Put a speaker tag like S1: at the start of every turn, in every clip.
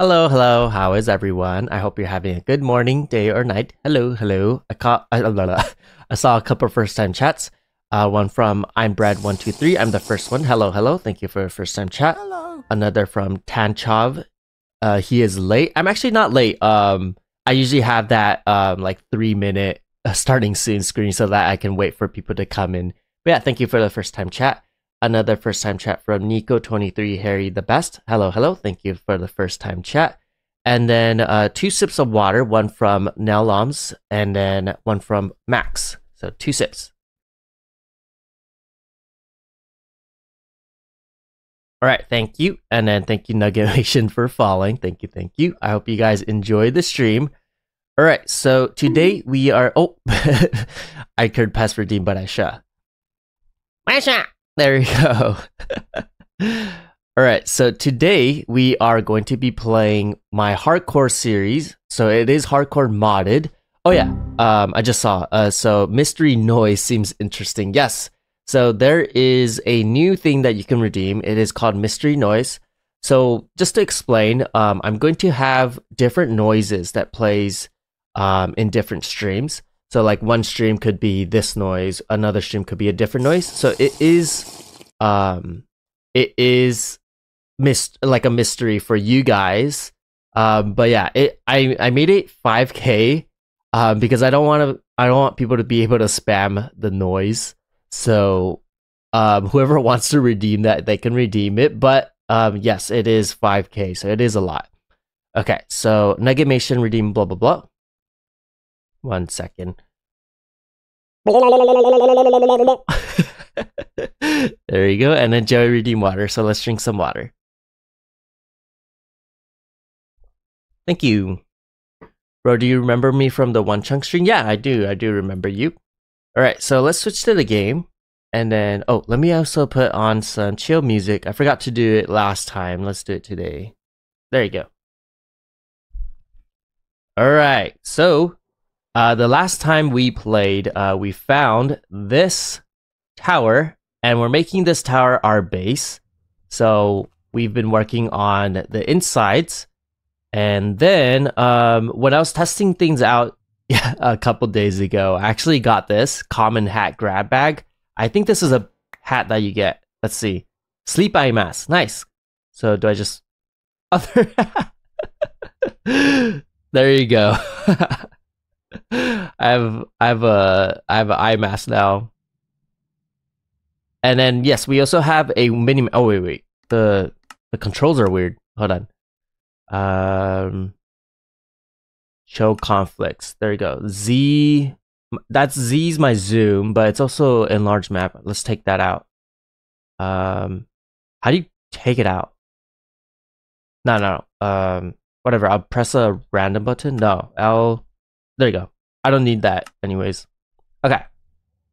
S1: Hello, hello. How is everyone? I hope you're having a good morning, day, or night. Hello, hello. I caught. I, I saw a couple first-time chats. Uh, one from I'm Brad one two three. I'm the first one. Hello, hello. Thank you for a first-time chat.
S2: Hello.
S1: Another from Tanchov. Uh, he is late. I'm actually not late. Um, I usually have that um like three minute uh, starting soon screen so that I can wait for people to come in. But yeah, thank you for the first-time chat. Another first time chat from Nico23 Harry the Best. Hello, hello. Thank you for the first time chat. And then uh, two sips of water, one from Nell Nelloms and then one from Max. So two sips. All right, thank you. And then thank you, Nugget Nation, for following. Thank you, thank you. I hope you guys enjoyed the stream. All right, so today we are. Oh, I could pass redeem, but I shall. There you go. All right, so today we are going to be playing my hardcore series. So it is hardcore modded. Oh yeah, um, I just saw. Uh, so mystery noise seems interesting. Yes. So there is a new thing that you can redeem. It is called mystery noise. So just to explain, um, I'm going to have different noises that plays um, in different streams. So like one stream could be this noise, another stream could be a different noise. So it is um it is mist like a mystery for you guys. Um but yeah, it I I made it 5k um because I don't want to I don't want people to be able to spam the noise. So um whoever wants to redeem that they can redeem it, but um yes, it is 5k, so it is a lot. Okay, so Nuggetmation redeem blah blah blah. One second. there you go. And then Joey redeem water. So let's drink some water. Thank you. Bro, do you remember me from the one chunk stream? Yeah, I do. I do remember you. All right, so let's switch to the game. And then, oh, let me also put on some chill music. I forgot to do it last time. Let's do it today. There you go. All right, so uh, the last time we played, uh, we found this tower, and we're making this tower our base. So we've been working on the insides, and then um, when I was testing things out a couple days ago, I actually got this common hat grab bag. I think this is a hat that you get. Let's see, sleep eye mask. Nice. So do I just other? there you go. I have I have a I have an eye mask now. And then yes, we also have a mini. Oh wait, wait. The the controls are weird. Hold on. Um, show conflicts. There you go. Z. That's Z's my zoom, but it's also enlarged map. Let's take that out. Um, how do you take it out? No, no. Um, whatever. I'll press a random button. No, L. There you go. I don't need that anyways. Okay.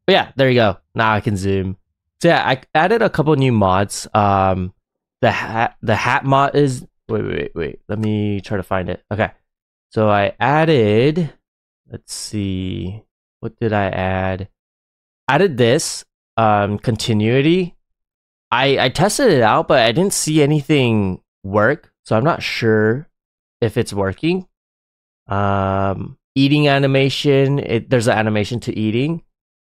S1: But yeah, there you go. Now I can zoom. So yeah, I added a couple new mods. Um the hat the hat mod is wait, wait, wait. Let me try to find it. Okay. So I added let's see. What did I add? Added this um continuity. I I tested it out, but I didn't see anything work. So I'm not sure if it's working. Um eating animation. It, there's an animation to eating.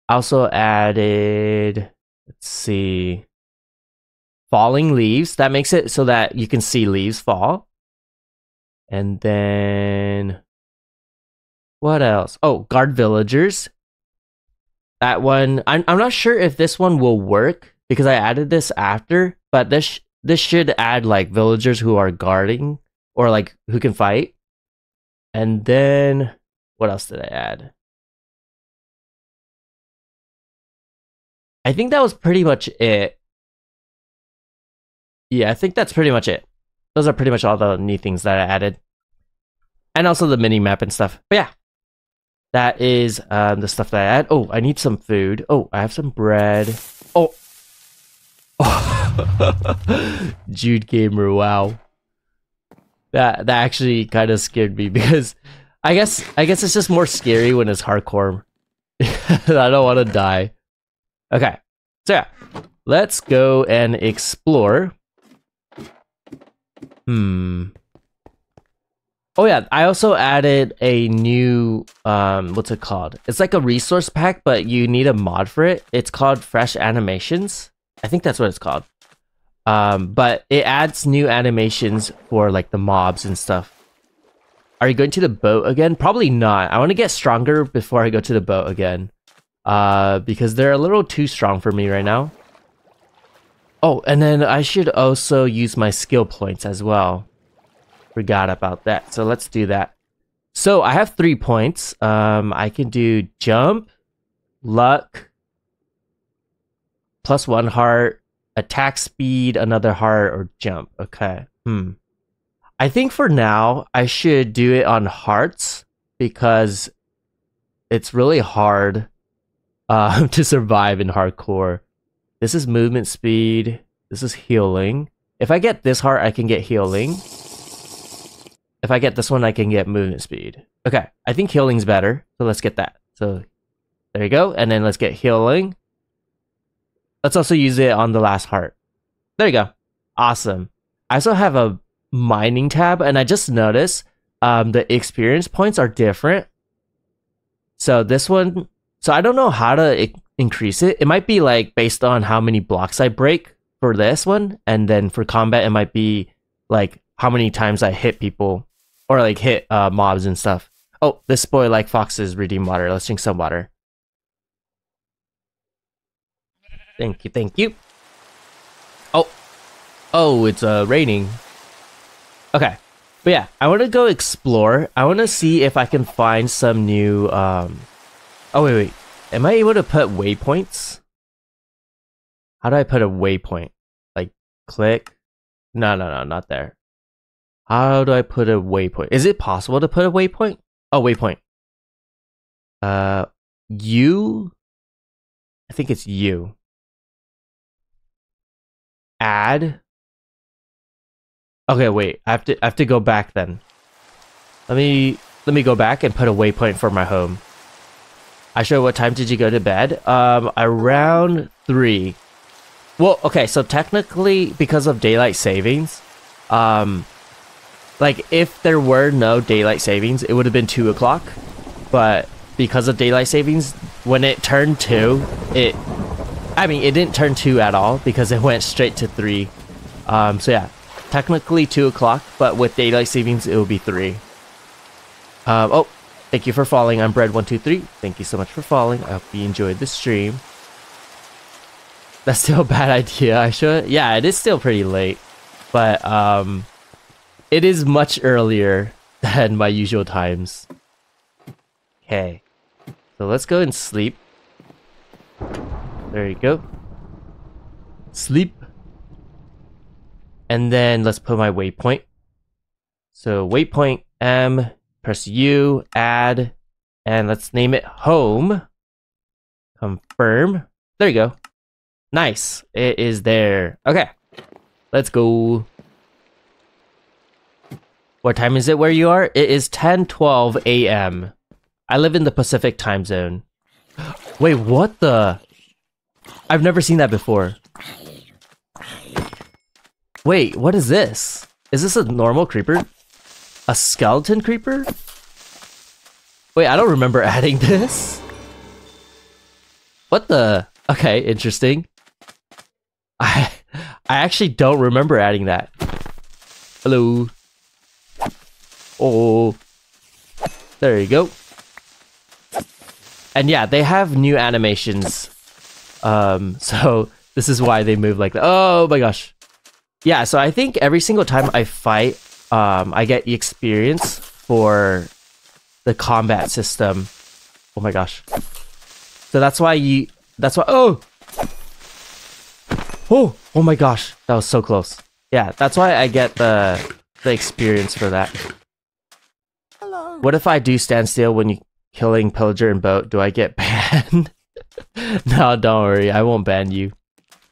S1: Also added, let's see, falling leaves. That makes it so that you can see leaves fall. And then what else? Oh, guard villagers. That one, I'm I'm not sure if this one will work because I added this after, but this this should add like villagers who are guarding or like who can fight. And then what else did I add? I think that was pretty much it. Yeah, I think that's pretty much it. Those are pretty much all the new things that I added. And also the mini map and stuff. But yeah, that is um, the stuff that I add. Oh, I need some food. Oh, I have some bread. Oh. Jude Gamer, wow. That that actually kind of scared me because I guess I guess it's just more scary when it's hardcore. I don't want to die. Okay. So yeah. Let's go and explore. Hmm. Oh yeah, I also added a new um what's it called? It's like a resource pack, but you need a mod for it. It's called Fresh Animations. I think that's what it's called. Um, but it adds new animations for like the mobs and stuff. Are you going to the boat again? Probably not. I want to get stronger before I go to the boat again. Uh, because they're a little too strong for me right now. Oh, and then I should also use my skill points as well. Forgot about that. So let's do that. So I have three points. Um, I can do jump, luck, plus one heart, attack speed, another heart, or jump. Okay. Hmm. I think for now I should do it on hearts because it's really hard uh, to survive in hardcore. This is movement speed. This is healing. If I get this heart, I can get healing. If I get this one, I can get movement speed. Okay, I think healing's better. So let's get that. So there you go. And then let's get healing. Let's also use it on the last heart. There you go. Awesome. I also have a mining tab and I just noticed um, the experience points are different. So this one, so I don't know how to increase it. It might be like based on how many blocks I break for this one. And then for combat, it might be like how many times I hit people or like hit uh, mobs and stuff. Oh, this boy like foxes redeem water. Let's drink some water. Thank you, thank you. Oh, oh, it's uh raining. Okay, but yeah, I want to go explore. I want to see if I can find some new. Um. Oh wait, wait. Am I able to put waypoints? How do I put a waypoint? Like click? No, no, no, not there. How do I put a waypoint? Is it possible to put a waypoint? Oh, waypoint. Uh, you. I think it's you. Add. Okay, wait. I have to. I have to go back then. Let me. Let me go back and put a waypoint for my home. I show what time did you go to bed? Um, around three. Well, okay. So technically, because of daylight savings, um, like if there were no daylight savings, it would have been two o'clock. But because of daylight savings, when it turned two, it I mean it didn't turn two at all because it went straight to three. Um so yeah. Technically two o'clock, but with daylight savings it will be three. Um oh thank you for following. I'm Bread123. Thank you so much for following. I hope you enjoyed the stream. That's still a bad idea. I should yeah, it is still pretty late. But um it is much earlier than my usual times. Okay. So let's go and sleep. There you go. Sleep. And then let's put my waypoint. So waypoint M, press U, add, and let's name it home. Confirm. There you go. Nice. It is there. Okay. Let's go. What time is it where you are? It is 10:12 a.m. I live in the Pacific time zone. Wait, what the? I've never seen that before. Wait, what is this? Is this a normal creeper? A skeleton creeper? Wait, I don't remember adding this. What the? Okay, interesting. I I actually don't remember adding that. Hello. Oh. There you go. And yeah, they have new animations. Um, so this is why they move like that. Oh my gosh. Yeah, so I think every single time I fight, um, I get the experience for the combat system. Oh my gosh. So that's why you that's why oh Oh oh my gosh. That was so close. Yeah, that's why I get the the experience for that. What if I do stand still when you killing pillager and boat? Do I get banned? no, don't worry. I won't ban you.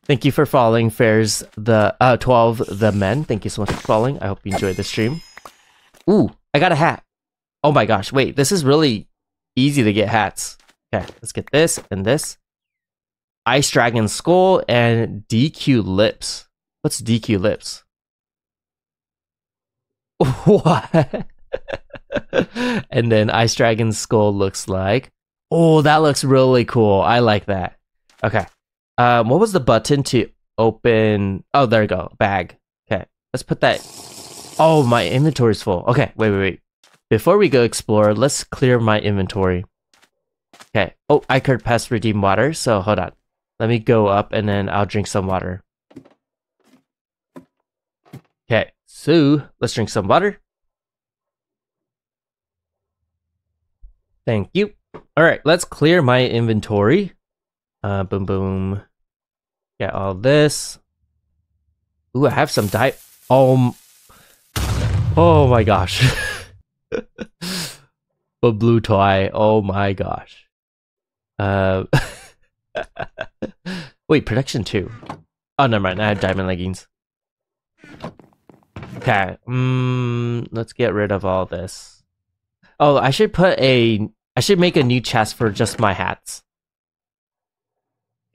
S1: Thank you for following Fairs the uh 12 the men. Thank you so much for following. I hope you enjoyed the stream. Ooh, I got a hat. Oh my gosh, wait, this is really easy to get hats. Okay, let's get this and this. Ice Dragon Skull and DQ Lips. What's DQ Lips? What? and then Ice Dragon's skull looks like. Oh, that looks really cool. I like that. Okay. Um, what was the button to open? Oh, there you go. Bag. Okay. Let's put that. Oh, my inventory's full. Okay. Wait, wait, wait. Before we go explore, let's clear my inventory. Okay. Oh, I could pass redeem water. So hold on. Let me go up and then I'll drink some water. Okay. So let's drink some water. Thank you. All right, let's clear my inventory. Uh, boom, boom. Get all this. Ooh, I have some di- Oh, oh my gosh. A blue toy. Oh my gosh. Uh, wait, protection two. Oh, never mind. I have diamond leggings. Okay. Mm, let's get rid of all this. Oh, I should put a I should make a new chest for just my hats.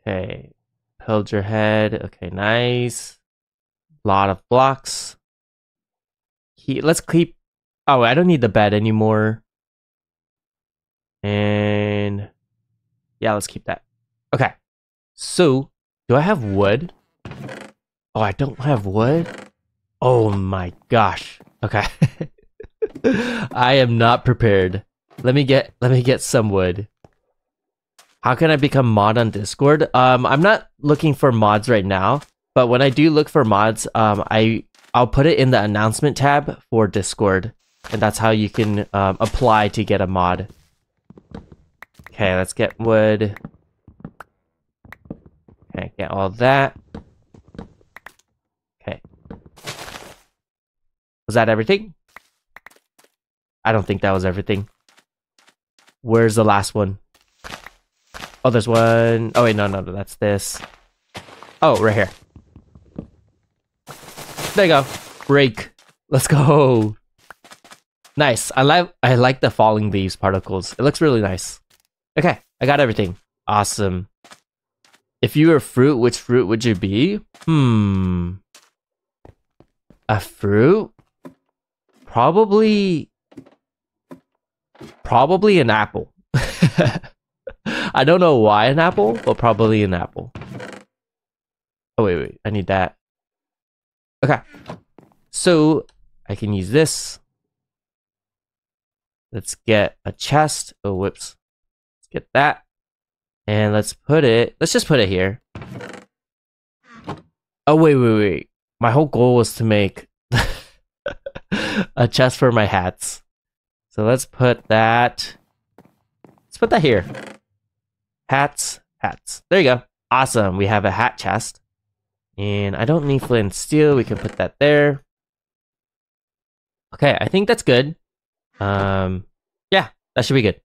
S1: Okay. Hold your head. Okay, nice. Lot of blocks. He, let's keep... Oh, I don't need the bed anymore. And... Yeah, let's keep that. Okay. So, do I have wood? Oh, I don't have wood? Oh my gosh. Okay. I am not prepared. Let me get let me get some wood. How can I become mod on Discord? Um, I'm not looking for mods right now, but when I do look for mods, um, I I'll put it in the announcement tab for Discord, and that's how you can um, apply to get a mod. Okay, let's get wood. Okay, get all that. Okay. Was that everything? I don't think that was everything. Where's the last one? Oh, there's one. Oh, wait, no, no, no, that's this. Oh, right here. There you go. Break. Let's go. Nice. I like I like the falling leaves particles. It looks really nice. Okay, I got everything. Awesome. If you were fruit, which fruit would you be? Hmm. A fruit? Probably Probably an apple. I don't know why an apple, but probably an apple. Oh, wait, wait. I need that. Okay. So, I can use this. Let's get a chest. Oh, whoops. Let's get that. And let's put it... Let's just put it here. Oh, wait, wait, wait. My whole goal was to make a chest for my hats. So let's put that. Let's put that here. Hats, hats. There you go. Awesome. We have a hat chest. And I don't need flint and steel. We can put that there. Okay, I think that's good. Um, yeah, that should be good.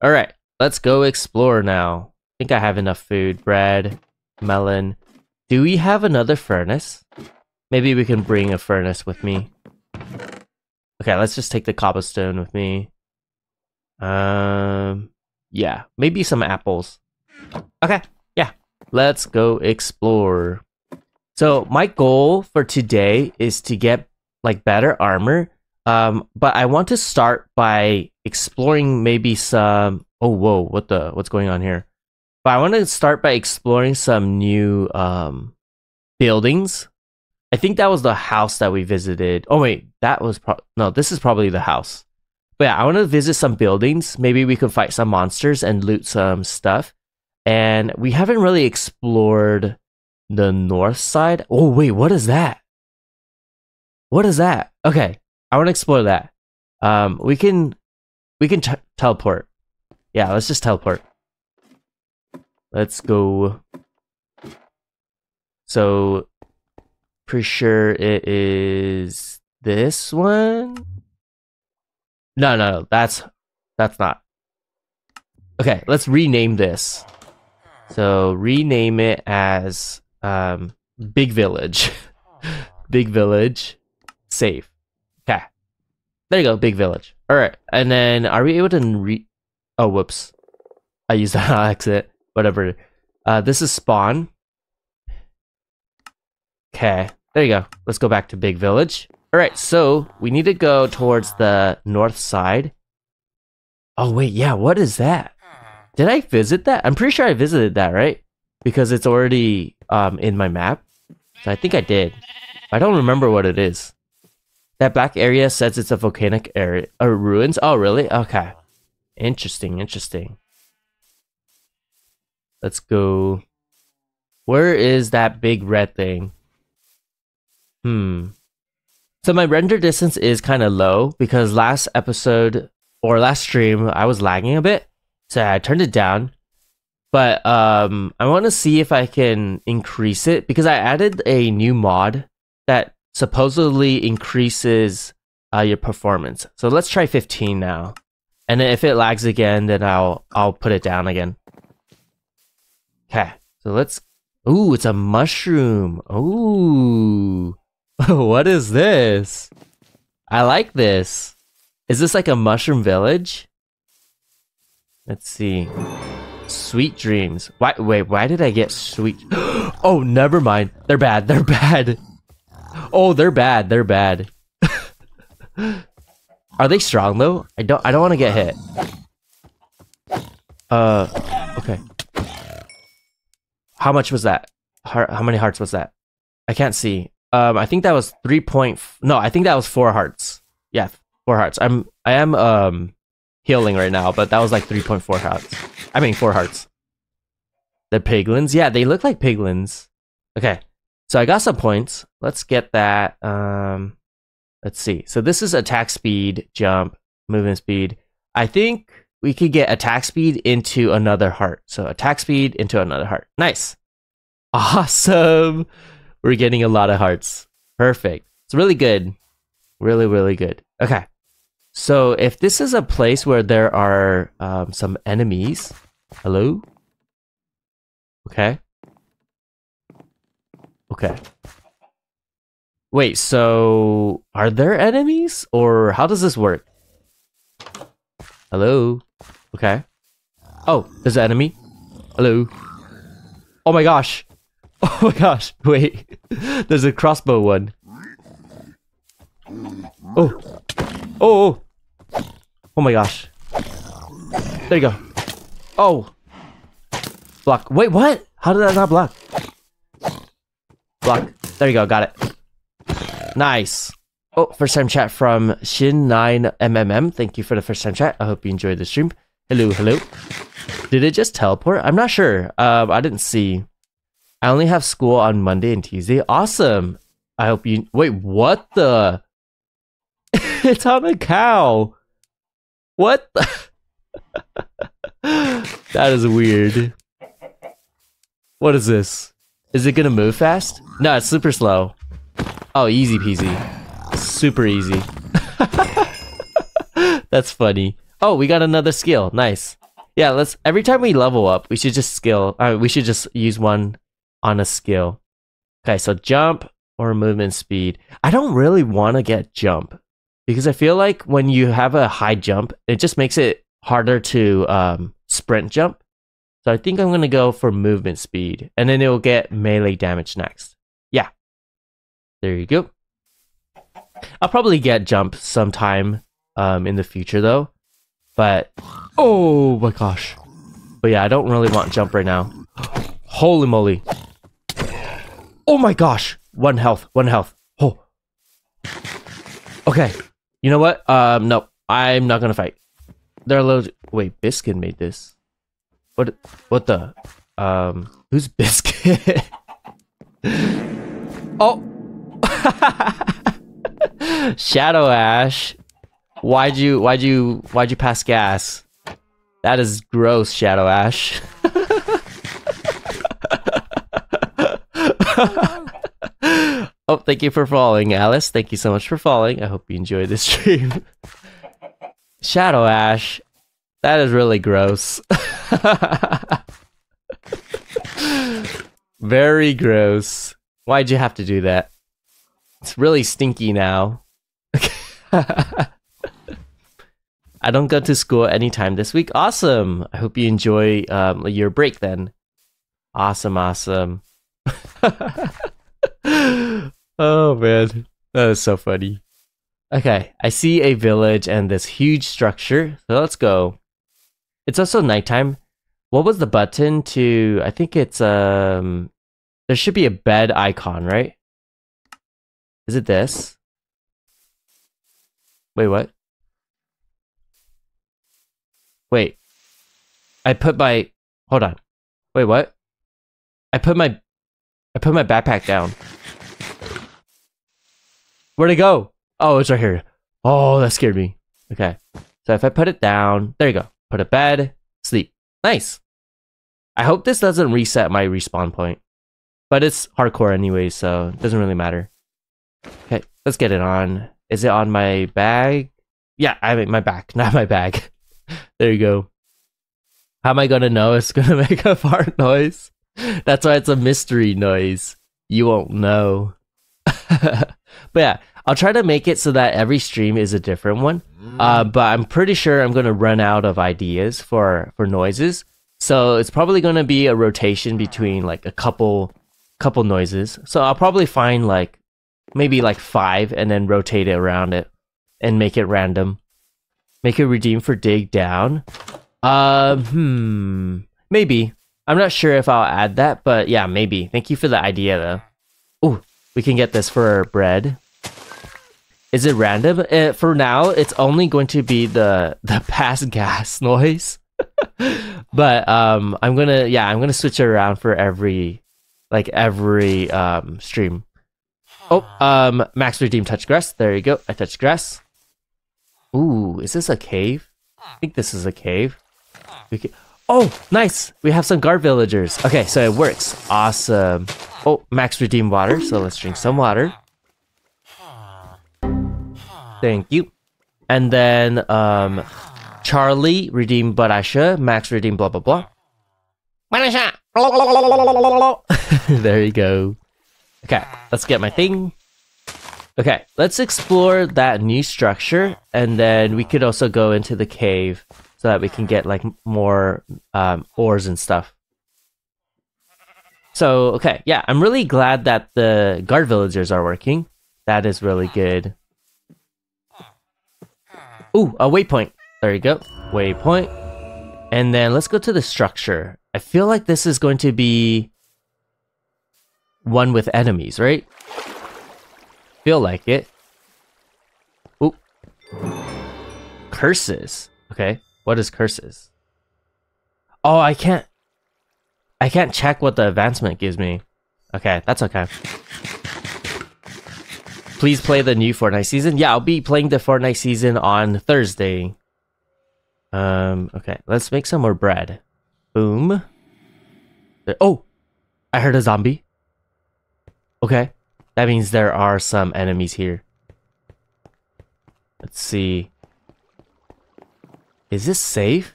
S1: All right, let's go explore now. I think I have enough food. Bread, melon. Do we have another furnace? Maybe we can bring a furnace with me. Okay, let's just take the cobblestone with me. Um, yeah, maybe some apples. Okay, yeah, let's go explore. So my goal for today is to get like better armor. Um, but I want to start by exploring maybe some. Oh, whoa! What the? What's going on here? But I want to start by exploring some new um buildings I think that was the house that we visited. Oh wait, that was pro- no. This is probably the house. But yeah, I want to visit some buildings. Maybe we could fight some monsters and loot some stuff. And we haven't really explored the north side. Oh wait, what is that? What is that? Okay, I want to explore that. Um, we can we can teleport. Yeah, let's just teleport. Let's go. So Pretty sure it is this one. No, no, no, that's that's not. Okay, let's rename this. So rename it as um, Big Village. Big Village. Save. Okay. There you go, Big Village. Alright. And then are we able to re Oh whoops. I used that on accident. Whatever. Uh this is spawn. Okay. There you go. Let's go back to Big Village. All right, so we need to go towards the north side. Oh wait, yeah, what is that? Did I visit that? I'm pretty sure I visited that, right? Because it's already um in my map. So I think I did. I don't remember what it is. That black area says it's a volcanic area or ruins. Oh, really? Okay. Interesting, interesting. Let's go. Where is that big red thing? Hmm. So my render distance is kind of low because last episode or last stream I was lagging a bit. So I turned it down. But um I want to see if I can increase it because I added a new mod that supposedly increases uh, your performance. So let's try 15 now. And if it lags again, then I'll I'll put it down again. Okay. So let's Ooh, it's a mushroom. Ooh. what is this? I like this. Is this like a mushroom village? Let's see. Sweet dreams. Why wait, why did I get sweet Oh, never mind. They're bad. They're bad. Oh, they're bad. They're bad. Are they strong though? I don't I don't want to get hit. Uh okay. How much was that? Heart, how many hearts was that? I can't see. Um I think that was 3 point No, I think that was 4 hearts. Yeah, 4 hearts. I'm I am um healing right now, but that was like 3.4 hearts. I mean 4 hearts. The piglins? Yeah, they look like piglins. Okay. So I got some points. Let's get that. Um, let's see. So this is attack speed, jump, movement speed. I think we could get attack speed into another heart. So attack speed into another heart. Nice. Awesome. We're getting a lot of hearts. Perfect. It's really good. Really, really good. Okay. So if this is a place where there are um, some enemies. Hello? Okay. Okay. Wait, so are there enemies or how does this work? Hello? Okay. Oh, there's an enemy. Hello. Oh my gosh. Oh my gosh. Wait. There's a crossbow one. Oh. Oh. Oh, oh my gosh. There you go. Oh. Block. Wait, what? How did that not block? Block. There you go. Got it. Nice. Oh, first time chat from Shin9MMM. Thank you for the first time chat. I hope you enjoyed the stream. Hello, hello. Did it just teleport? I'm not sure. Um, I didn't see. I only have school on Monday and Tuesday. Awesome. I hope you. Wait, what the? it's on a cow. What? That is weird. What is this? Is it gonna move fast? No, it's super slow. Oh, easy peasy. Super easy. That's funny. Oh, we got another skill. Nice. Yeah, let's every time we level up, we should just skill. Uh, we should just use one on a skill. Okay, so jump or movement speed. I don't really want to get jump because I feel like when you have a high jump, it just makes it harder to um, sprint jump. So I think I'm gonna go for movement speed, and then it will get melee damage next. Yeah, there you go. I'll probably get jump sometime um, in the future though, but oh my gosh. But yeah, I don't really want jump right now. Holy moly! Oh my gosh! One health, one health. Oh. Okay. You know what? Um, no, I'm not gonna fight. They're a little. Wait, Biscuit made this. What? What the? Um, who's Biscuit? oh. Shadow Ash. Why'd you? Why'd you? Why'd you pass gas? That is gross, Shadow Ash. Oh, thank you for following, Alice. Thank you so much for following. I hope you enjoyed this stream. Shadow Ash. That is really gross. Very gross. Why'd you have to do that? It's really stinky now. I don't go to school anytime this week. Awesome. I hope you enjoy um, your break then. Awesome, awesome. Oh man. That is so funny. Okay, I see a village and this huge structure. So let's go. It's also nighttime. What was the button to I think it's um there should be a bed icon, right? Is it this? Wait, what? Wait. I put my hold on. Wait, what? I put my I put my backpack down. Where'd it go? Oh, it's right here. Oh, that scared me. Okay. So if I put it down, there you go. Put it bed, sleep. Nice. I hope this doesn't reset my respawn point. But it's hardcore anyway, so it doesn't really matter. Okay, let's get it on. Is it on my bag? Yeah, I mean my back, not my bag. there you go. How am I gonna know it's gonna make a fart noise? That's why it's a mystery noise. You won't know. but yeah, I'll try to make it so that every stream is a different one. Uh, but I'm pretty sure I'm gonna run out of ideas for for noises. So it's probably gonna be a rotation between like a couple couple noises. So I'll probably find like maybe like five and then rotate it around it and make it random. Make it redeem for dig down. Uh, hmm, maybe. I'm not sure if I'll add that, but yeah, maybe. Thank you for the idea though. Oh, we can get this for bread. Is it random? Uh, for now, it's only going to be the the pass gas noise. but um, I'm gonna yeah, I'm gonna switch it around for every like every um stream. Oh, um, max redeem touch grass. There you go. I touched grass. Ooh, is this a cave? I think this is a cave. We can... Oh, nice. We have some guard villagers. Okay, so it works. Awesome. Oh, max redeem water. So let's drink some water. Thank you. And then um Charlie redeem Barasha, Max redeem blah blah blah. There you go. Okay, let's get my thing. Okay, let's explore that new structure and then we could also go into the cave so that we can get like more um, ores and stuff. So, okay, yeah, I'm really glad that the guard villagers are working. That is really good. Ooh, a waypoint. There you go. Waypoint. And then let's go to the structure. I feel like this is going to be one with enemies, right? Feel like it. Ooh. Curses. Okay. What is curses? Oh, I can't. I can't check what the advancement gives me. Okay, that's okay. Please play the new Fortnite season. Yeah, I'll be playing the Fortnite season on Thursday. Um, okay, let's make some more bread. Boom. Oh, I heard a zombie. Okay, that means there are some enemies here. Let's see. Is this safe?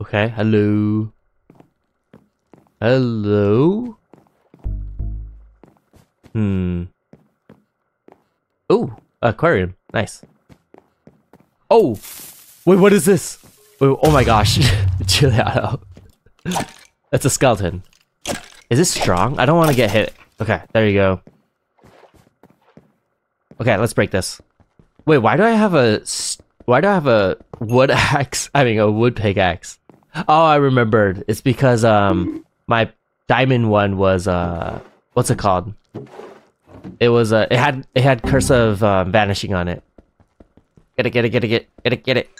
S1: Okay, hello. Hello? Hmm. Oh, aquarium. Nice. Oh! Wait, what is this? Wait, oh my gosh. Giuliano. That's a skeleton. Is this strong? I don't want to get hit. Okay, there you go. Okay, let's break this. Wait, why do I have a... Why do I have a wood axe? I mean, a wood pickaxe. Oh, I remembered. It's because, um, my diamond one was, uh... What's it called? It was, uh... It had, it had Curse of um, Vanishing on it. Get it, get it, get it, get it, get it, get it.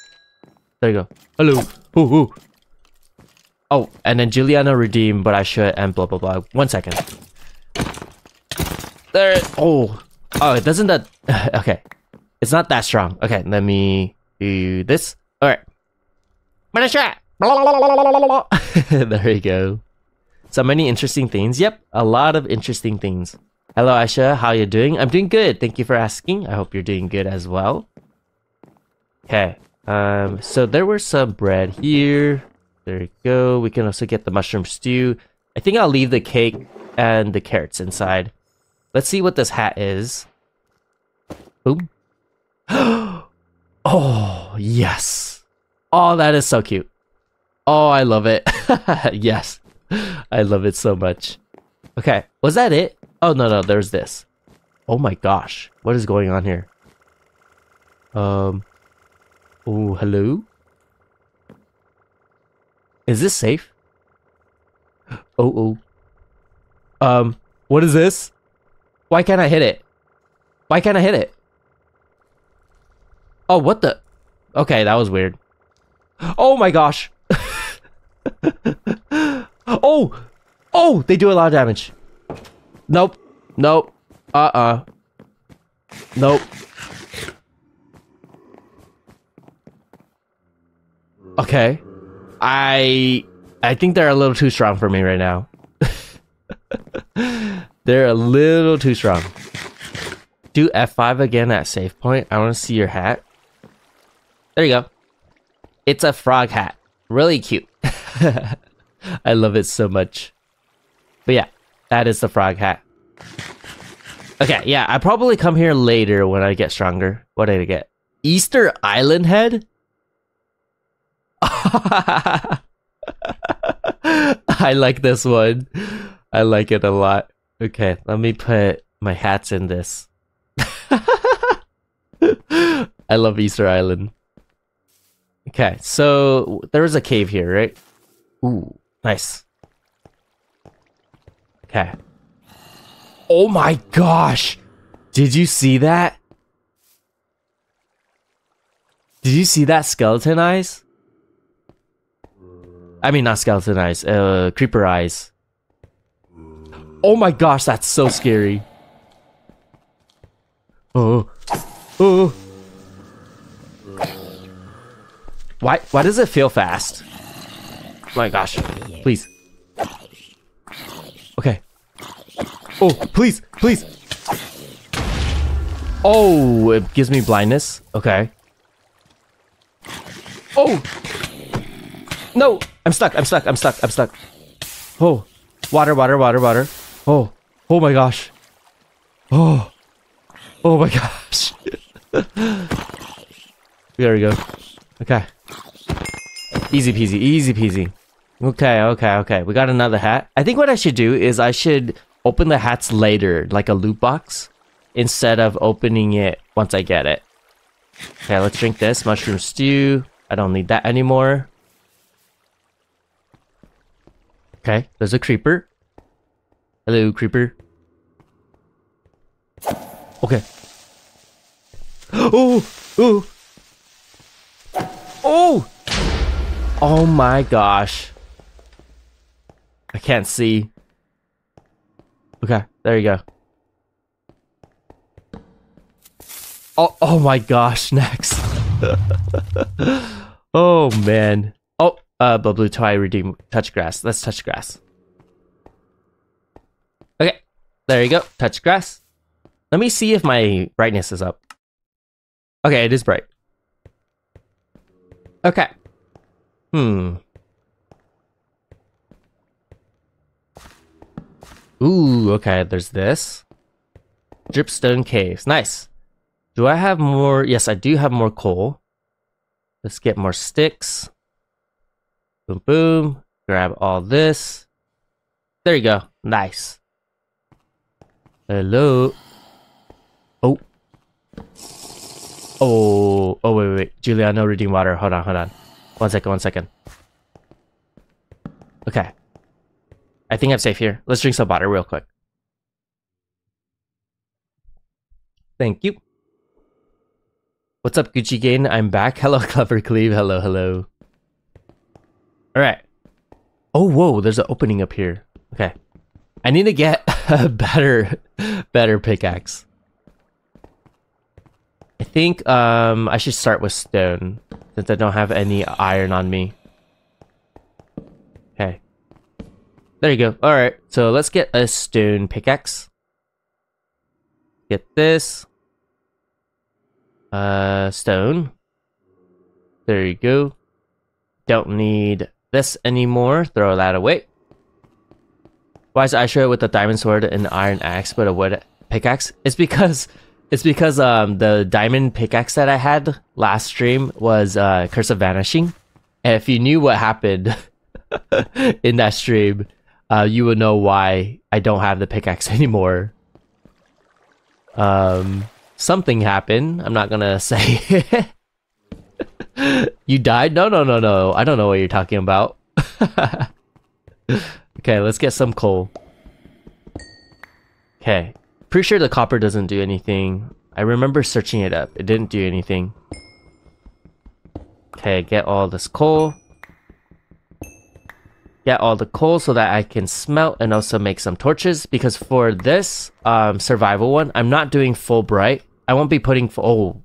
S1: There you go. Hello. Ooh, ooh. Oh, and then Juliana redeem, but I should and blah blah blah. One second. There. Oh, oh, it doesn't that. okay, it's not that strong. Okay, let me do this. All right.
S2: Banasha.
S1: There you go. So many interesting things. Yep, a lot of interesting things. Hello, Aisha. How you doing? I'm doing good. Thank you for asking. I hope you're doing good as well. Okay. Um. So there were some bread here. There you go. We can also get the mushroom stew. I think I'll leave the cake and the carrots inside. Let's see what this hat is. Boom. oh, yes. Oh, that is so cute. Oh, I love it. yes. I love it so much. Okay, was that it? Oh no no, there's this. Oh my gosh, what is going on here? Um. Oh hello. Is this safe? Oh oh. Um. What is this? Why can't I hit it? Why can't I hit it? Oh what the? Okay, that was weird. Oh my gosh. oh! Oh! They do a lot of damage. Nope. Nope. Uh-uh. Nope. Okay. I... I think they're a little too strong for me right now. they're a little too strong. Do F5 again at save point. I want to see your hat. There you go. It's a frog hat. Really cute. I love it so much. But yeah, that is the frog hat. Okay, yeah, I probably come here later when I get stronger. What did I get? Easter Island head? I like this one. I like it a lot. Okay, let me put my hats in this. I love Easter Island. Okay, so there is a cave here, right? Ooh, nice. Okay. Oh my gosh! Did you see that? Did you see that skeleton eyes? I mean, not skeleton eyes, uh, creeper eyes. Oh my gosh, that's so scary. Oh. Oh. Why why does it feel fast? Oh My gosh. Please. Okay. Oh, please, please. Oh, it gives me blindness. Okay. Oh. No, I'm stuck. I'm stuck. I'm stuck. I'm stuck. Oh. Water, water, water, water. Oh. Oh my gosh. Oh. Oh my gosh. there we go. Okay. Easy peasy, easy peasy. Okay, okay, okay. We got another hat. I think what I should do is I should open the hats later, like a loot box, instead of opening it once I get it. Okay, let's drink this. Mushroom stew. I don't need that anymore. Okay, there's a creeper. Hello, creeper. Okay. Oh! Oh! Oh! Oh my gosh. I can't see. Okay, there you go. Oh, oh my gosh, next. oh man. Oh, uh, blue tie redeem touch grass. Let's touch grass. Okay, there you go. Touch grass. Let me see if my brightness is up. Okay, it is bright. Okay. Hmm. Ooh, okay, there's this. Dripstone Caves. Nice. Do I have more? Yes, I do have more coal. Let's get more sticks. Boom, boom. Grab all this. There you go. Nice. Hello. Oh. Oh. Oh, wait, wait. wait. Juliano reading water. Hold on, hold on. One second, one second. Okay. I think I'm safe here. Let's drink some water real quick. Thank you. What's up, Gucci Gain? I'm back. Hello, Clever Cleve. Hello, hello. Alright. Oh, whoa, there's an opening up here. Okay. I need to get a better, better pickaxe. I think um, I should start with stone, since I don't have any iron on me. Okay. There you go. Alright, so let's get a stone pickaxe. Get this. Uh, stone. There you go. Don't need this anymore. Throw that away. Why is Aisha with a diamond sword and iron axe but a wood pickaxe? It's because it's because um the diamond pickaxe that I had last stream was uh Curse of Vanishing. And if you knew what happened in that stream, uh, you would know why I don't have the pickaxe anymore. Um, something happened. I'm not gonna say. you died? No, no, no, no. I don't know what you're talking about. okay, let's get some coal. Okay. Pretty sure the copper doesn't do anything. I remember searching it up. It didn't do anything. Okay, get all this coal. Get all the coal so that I can smelt and also make some torches. Because for this um, survival one, I'm not doing full bright. I won't be putting... Oh.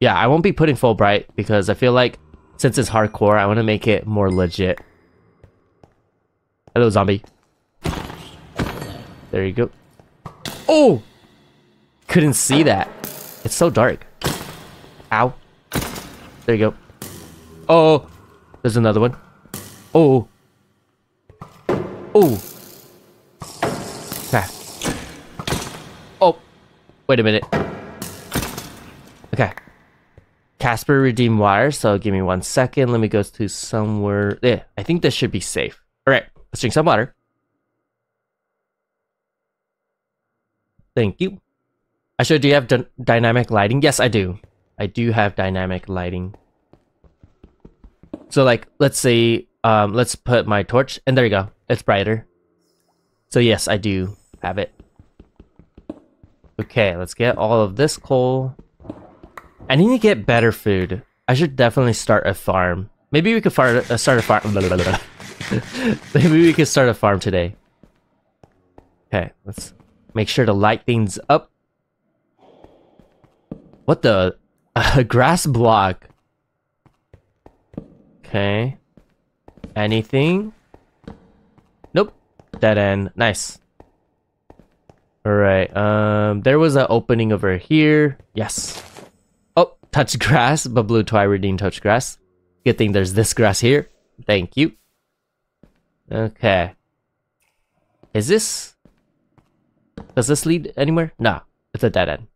S1: Yeah, I won't be putting full bright because I feel like since it's hardcore, I want to make it more legit. Hello, zombie. There you go. Oh! Couldn't see that. It's so dark. Ow. There you go. Oh! There's another one. Oh! Oh! Okay. Oh! Wait a minute. Okay. Casper redeem wire, so give me one second. Let me go to somewhere. Yeah, I think this should be safe. Alright, let's drink some water. Thank you. Actually, do you have dynamic lighting? Yes, I do. I do have dynamic lighting. So like, let's say, um, let's put my torch, and there you go. It's brighter. So yes, I do have it. Okay, let's get all of this coal. I need to get better food. I should definitely start a farm. Maybe we could uh, start a farm. Maybe we could start a farm today. Okay, let's make sure to light things up. What the? A grass block. Okay. Anything? Nope. Dead end. Nice. Alright, um, there was an opening over here. Yes. Oh, touch grass, but blue twiridine touch grass. Good thing there's this grass here. Thank you. Okay. Is this... Does this lead anywhere? Nah, It's a dead end.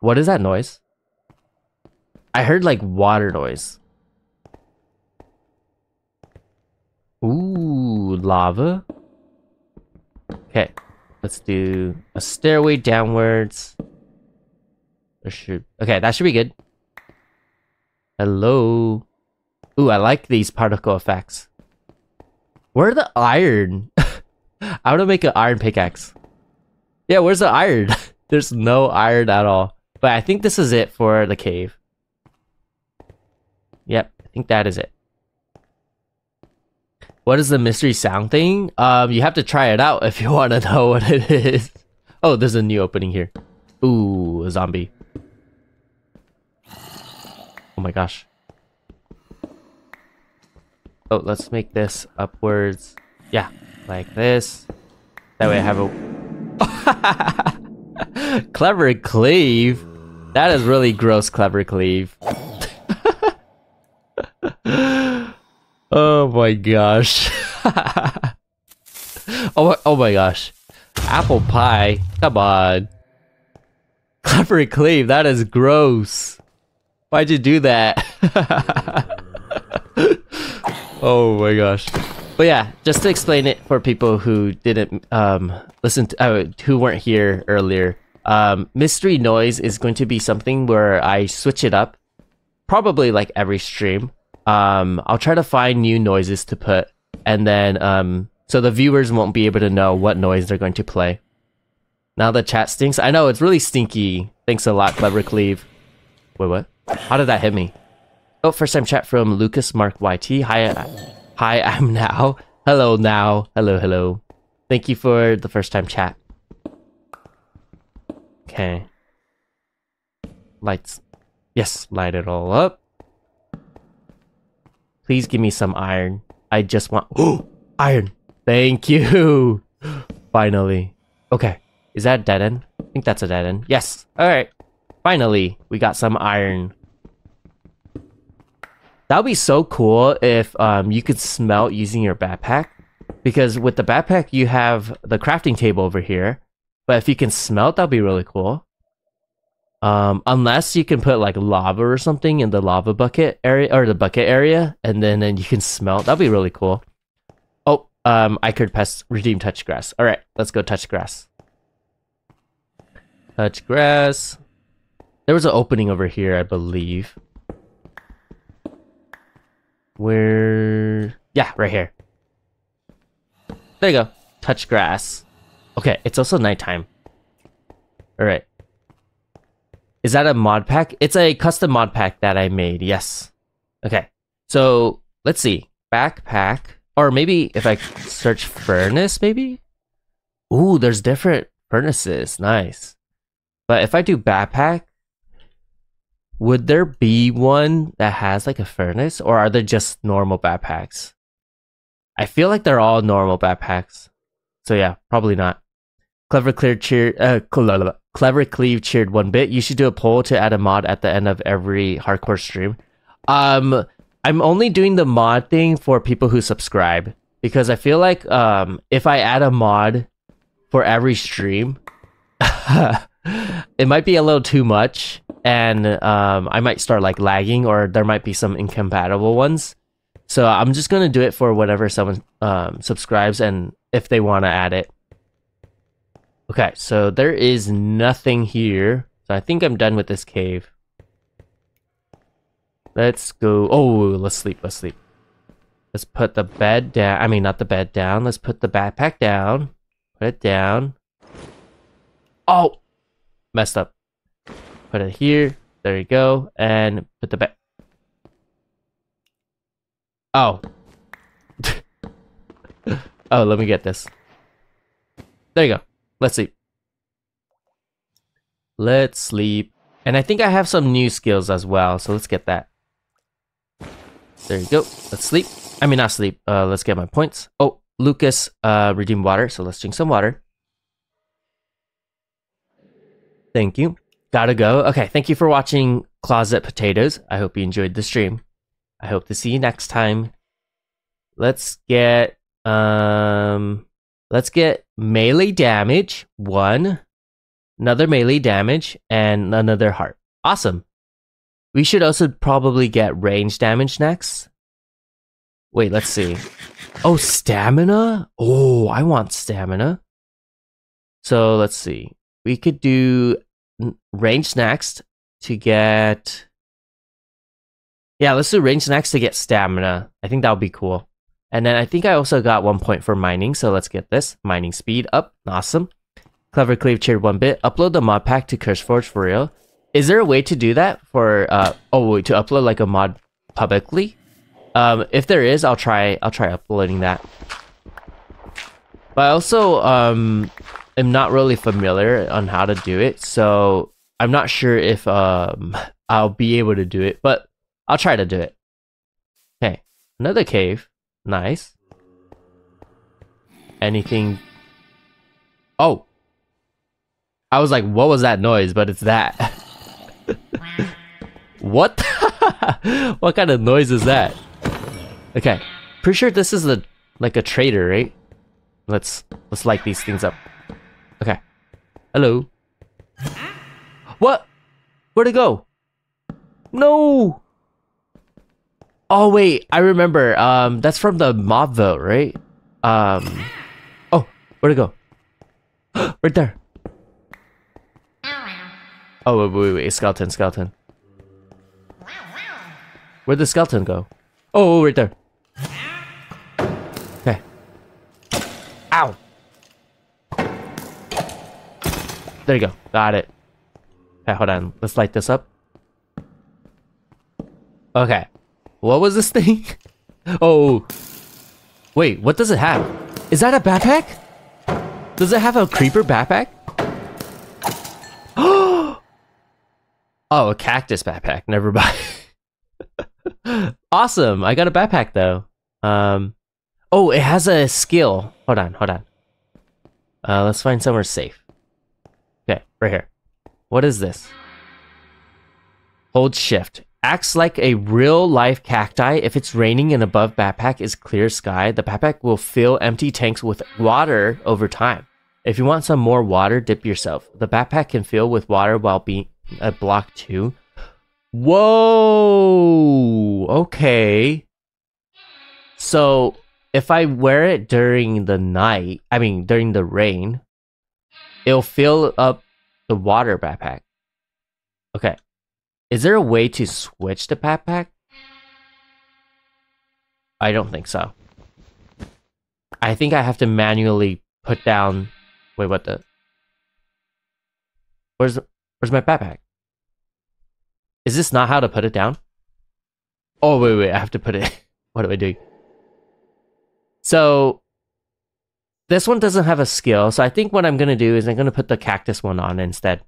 S1: What is that noise? I heard like water noise. Ooh, lava. Okay, let's do a stairway downwards. There should okay, that should be good. Hello. Ooh, I like these particle effects. Where the iron? I want to make an iron pickaxe. Yeah, where's the iron? There's no iron at all. But I think this is it for the cave. Yep, I think that is it. What is the mystery sound thing? Um, you have to try it out if you want to know what it is. Oh, there's a new opening here. Ooh, a zombie. Oh my gosh. Oh, let's make this upwards. Yeah, like this. That way I have a... clever cleave? That is really gross, clever cleave. oh my gosh. oh, my, oh my gosh. Apple pie? Come on. Clever cleave, that is gross. Why'd you do that? oh my gosh. But yeah, just to explain it for people who didn't um, listen to, uh, who weren't here earlier. Um, mystery noise is going to be something where I switch it up, probably like every stream. Um, I'll try to find new noises to put, and then um, so the viewers won't be able to know what noise they're going to play. Now the chat stinks. I know it's really stinky. Thanks a lot, Clever Cleave. Wait, what? How did that hit me? Oh, first time chat from Lucas Mark YT. Hi, hi, I'm now. Hello now. Hello, hello. Thank you for the first time chat. Okay. Lights. Yes, light it all up. Please give me some iron. I just want- Oh! Iron! Thank you! Finally. Okay. Is that dead end? I think that's a dead end. Yes. Alright. Finally, we got some iron. That would be so cool if um, you could smelt using your backpack. Because with the backpack, you have the crafting table over here. But if you can smelt, that'd be really cool. Um, unless you can put like lava or something in the lava bucket area or the bucket area, and then then you can smelt. That'd be really cool. Oh, um, I could pass redeem touch grass. All right, let's go touch grass. Touch grass. There was an opening over here, I believe. Where? Yeah, right here. There you go. Touch grass. Okay, it's also nighttime. All right. Is that a mod pack? It's a custom mod pack that I made. Yes. Okay. So let's see. Backpack. Or maybe if I search furnace, maybe? Ooh, there's different furnaces. Nice. But if I do backpack, would there be one that has like a furnace? Or are they just normal backpacks? I feel like they're all normal backpacks. So yeah, probably not. Clever Clear cheered. Uh, Clever Cleve cheered one bit. You should do a poll to add a mod at the end of every hardcore stream. Um, I'm only doing the mod thing for people who subscribe because I feel like um, if I add a mod for every stream, it might be a little too much, and um, I might start like lagging, or there might be some incompatible ones. So I'm just gonna do it for whatever someone um, subscribes, and if they want to add it. Okay, so there is nothing here. So I think I'm done with this cave. Let's go. Oh, let's sleep. Let's sleep. Let's put the bed down. I mean, not the bed down. Let's put the backpack down. Put it down. Oh, messed up. Put it here. There you go. And put the back. Oh. oh, let me get this. There you go. Let's sleep. Let's sleep. And I think I have some new skills as well, so let's get that. There you go. Let's sleep. I mean, not sleep. Uh, let's get my points. Oh, Lucas uh, redeemed water, so let's drink some water. Thank you. Gotta go. Okay, thank you for watching Closet Potatoes. I hope you enjoyed the stream. I hope to see you next time. Let's get um let's get melee damage, one, another melee damage, and another heart. Awesome. We should also probably get range damage next. Wait, let's see. Oh, stamina? Oh, I want stamina. So let's see. We could do range next to get yeah, let's do range next to get stamina. I think that would be cool. And then I think I also got one point for mining, so let's get this. Mining speed up. Awesome. Clever Cleve cheered one bit. Upload the mod pack to CurseForge for real. Is there a way to do that for uh oh wait, to upload like a mod publicly? Um if there is, I'll try I'll try uploading that. But I also um am not really familiar on how to do it, so I'm not sure if um I'll be able to do it, but I'll try to do it. Okay, another cave. Nice. Anything? Oh. I was like, what was that noise? But it's that. what? what kind of noise is that? Okay. Pretty sure this is a like a trader, right? Let's let's light these things up. Okay. Hello. What? Where'd it go? No! Oh wait, I remember. Um, that's from the mob vote, right? Um, oh, where'd it go? right there. Oh wait, wait, wait, skeleton, skeleton. Where'd the skeleton go? Oh, right there. There you go. Got it. Okay, hold on. Let's light this up. Okay. What was this thing? oh. Wait, what does it have? Is that a backpack? Does it have a creeper backpack? oh, a cactus backpack. Never mind. awesome. I got a backpack though. Um, oh, it has a skill. Hold on, hold on. Uh, let's find somewhere safe. Okay, right here. What is this? Hold shift acts like a real life cacti. If it's raining and above backpack is clear sky, the backpack will fill empty tanks with water over time. If you want some more water, dip yourself. The backpack can fill with water while being at block two. Whoa. Okay. So if I wear it during the night, I mean during the rain, it'll fill up the water backpack. Okay. Is there a way to switch the backpack? I don't think so. I think I have to manually put down. Wait, what the? Where's where's my backpack? Is this not how to put it down? Oh wait, wait, I have to put it. what am I doing? So this one doesn't have a skill, so I think what I'm gonna do is I'm gonna put the cactus one on instead.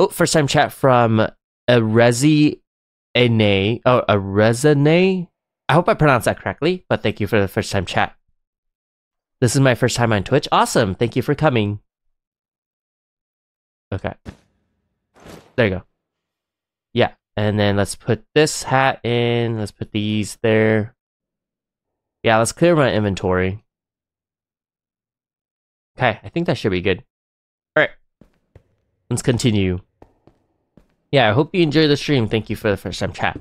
S1: Oh, first time chat from a Rezi Ene. Oh, a Resene. I hope I pronounced that correctly, but thank you for the first time chat. This is my first time on Twitch. Awesome. Thank you for coming. Okay. There you go. Yeah. And then let's put this hat in. Let's put these there. Yeah, let's clear my inventory. Okay, I think that should be good. Alright. Let's continue. Yeah, I hope you enjoy the stream. Thank you for the first time chat.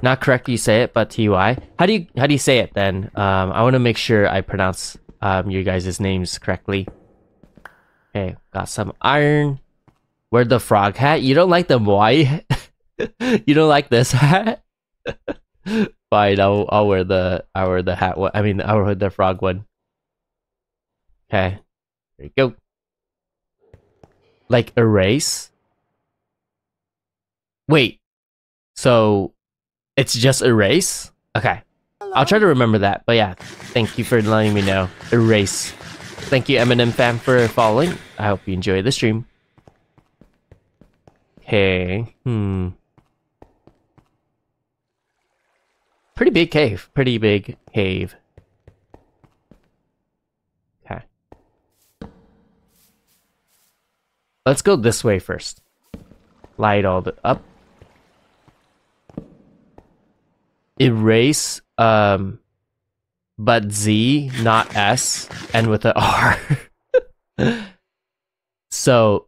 S1: Not correct you say it, but TUI. How do you how do you say it then? Um, I want to make sure I pronounce um your guys' names correctly. Okay, got some iron. Wear the frog hat. You don't like the Moai? you don't like this hat? Fine, I'll I'll wear the I'll wear the hat one. I mean I'll wear the frog one. Okay. There you go. Like erase? Wait. So it's just erase? Okay. I'll try to remember that. But yeah, thank you for letting me know. Erase. Thank you, Eminem fan, for following. I hope you enjoy the stream. Okay. Hmm. Pretty big cave. Pretty big cave. Okay. Let's go this way first. Light all the up. Erase um but Z, not S, and with a R. so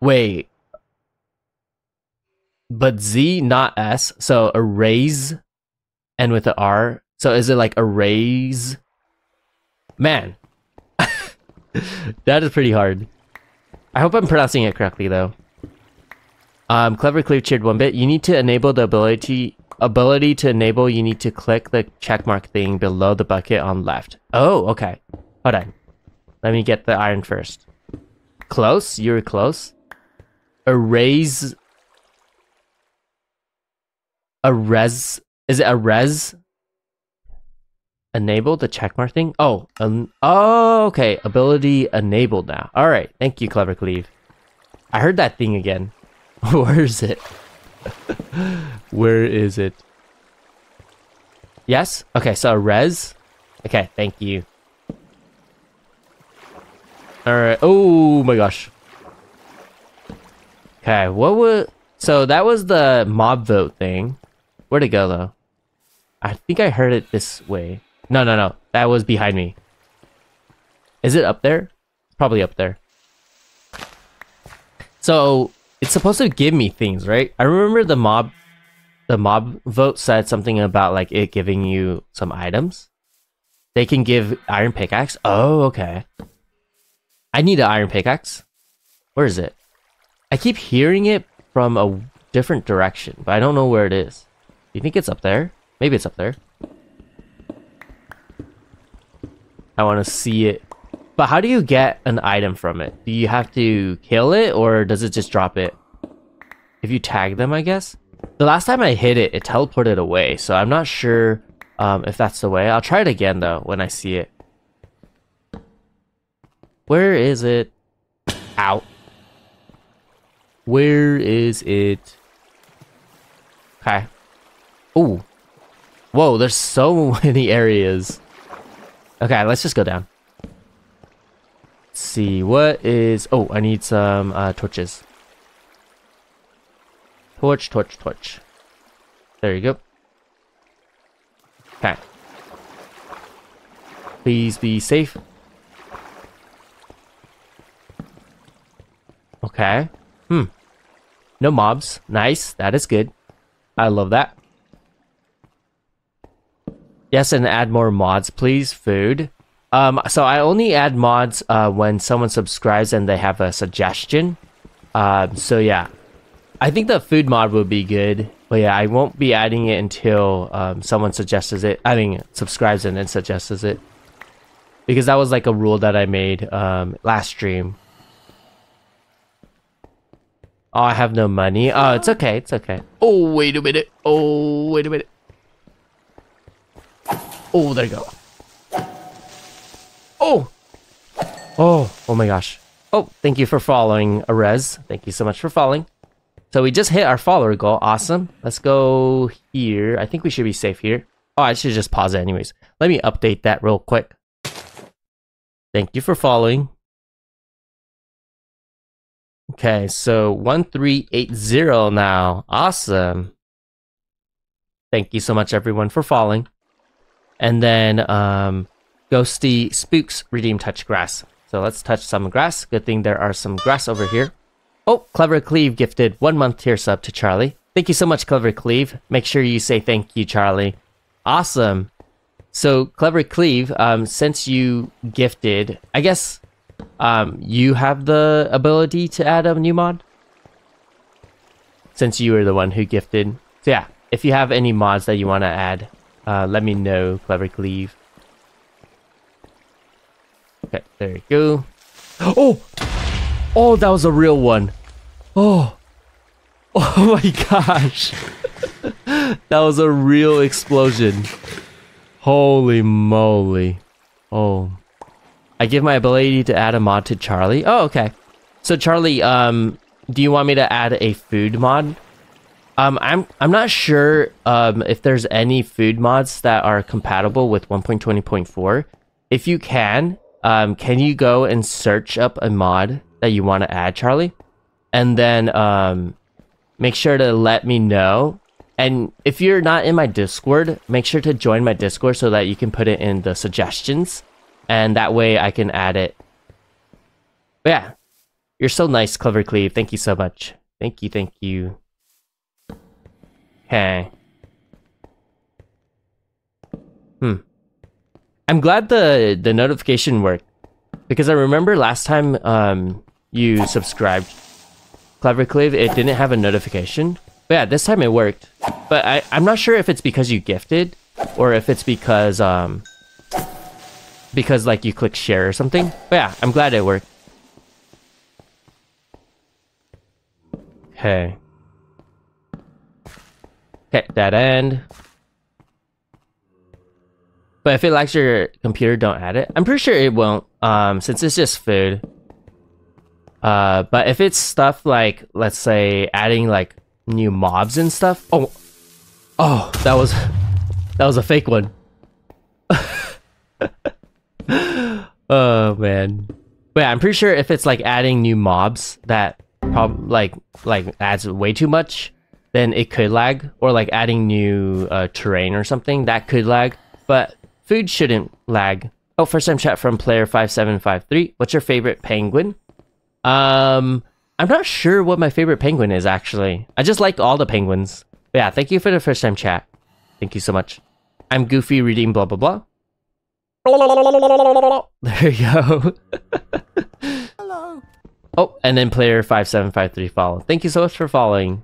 S1: wait. But Z, not S. So erase and with the R. So is it like erase? Man. that is pretty hard. I hope I'm pronouncing it correctly though. Um, Clever Clear cheered one bit. You need to enable the ability ability to enable. You need to click the checkmark thing below the bucket on left. Oh, okay. Hold on. Let me get the iron first. Close. You're close. Erase. A res. Is it a res? Enable the checkmark thing? Oh, um, oh, okay. Ability enabled now. All right. Thank you, Clever Cleave. I heard that thing again. Where is it? Where is it? Yes? Okay, so res. Okay, thank you. Alright. Oh my gosh. Okay, what was... So that was the mob vote thing. Where'd it go, though? I think I heard it this way. No, no, no. That was behind me. Is it up there? Probably up there. So, it's supposed to give me things, right? I remember the mob the mob vote said something about like it giving you some items. They can give iron pickaxe. Oh, okay. I need an iron pickaxe. Where is it? I keep hearing it from a different direction, but I don't know where it is. Do you think it's up there? Maybe it's up there. I want to see it. But how do you get an item from it? Do you have to kill it or does it just drop it? If you tag them, I guess? The last time I hit it, it teleported away, so I'm not sure um, if that's the way. I'll try it again, though, when I see it. Where is it? Out. Where is it? Okay. Ooh. Whoa, there's so many areas. Okay, let's just go down. Let's see, what is... Oh, I need some uh, torches. Torch, torch, torch. There you go. Okay. Please be safe. Okay. Hmm. No mobs. Nice. That is good. I love that. Yes, and add more mods, please. Food. Um, so I only add mods uh, when someone subscribes and they have a suggestion. Um, so yeah, I think the food mod would be good. But yeah, I won't be adding it until um, someone suggests it. I mean, subscribes and then suggests it. Because that was like a rule that I made um, last stream. Oh, I have no money. Oh, it's okay. It's okay. Oh, wait a minute. Oh, wait a minute. Oh, there you go. Oh! Oh, oh my gosh. Oh, thank you for following, Arez. Thank you so much for following. So we just hit our follower goal. Awesome. Let's go here. I think we should be safe here. Oh, I should just pause it anyways. Let me update that real quick. Thank you for following. Okay, so 1380 now. Awesome. Thank you so much everyone for following. And then um Ghosty Spooks redeem touch grass. So let's touch some grass. Good thing there are some grass over here. Oh, Clever Cleve gifted one month tier sub to Charlie. Thank you so much, Clever Cleve. Make sure you say thank you, Charlie. Awesome. So, Clever Cleve, um, since you gifted, I guess um, you have the ability to add a new mod? Since you were the one who gifted. So, yeah, if you have any mods that you want to add, uh, let me know, Clever Cleve. Okay, there you go. Oh! Oh, that was a real one. Oh. Oh my gosh. that was a real explosion. Holy moly. Oh. I give my ability to add a mod to Charlie. Oh, okay. So Charlie, um, do you want me to add a food mod? Um, I'm I'm not sure um if there's any food mods that are compatible with 1.20.4. If you can, um, can you go and search up a mod that you want to add, Charlie? And then um, make sure to let me know. And if you're not in my Discord, make sure to join my Discord so that you can put it in the suggestions. And that way I can add it. But yeah, you're so nice, Clever Cleve. Thank you so much. Thank you, thank you. Okay. Hmm. I'm glad the the notification worked because I remember last time um you subscribed Clever Cleve, it didn't have a notification. But yeah, this time it worked. But I, I'm not sure if it's because you gifted or if it's because um because like you click share or something. But yeah, I'm glad it worked. Okay. Okay, that end. But if it likes your computer, don't add it. I'm pretty sure it won't, um, since it's just food. Uh, but if it's stuff like, let's say, adding like new mobs and stuff. Oh, oh, that was that was a fake one. oh man, but yeah, I'm pretty sure if it's like adding new mobs that prob like like adds way too much, then it could lag, or like adding new uh, terrain or something that could lag. But food shouldn't lag. Oh, first time chat from player five seven five three. What's your favorite penguin? Um, I'm not sure what my favorite penguin is actually. I just like all the penguins. But yeah, thank you for the first time chat. Thank you so much. I'm Goofy reading blah blah blah. There you go.
S2: Hello.
S1: oh, and then player 5753 follow. Thank you so much for following.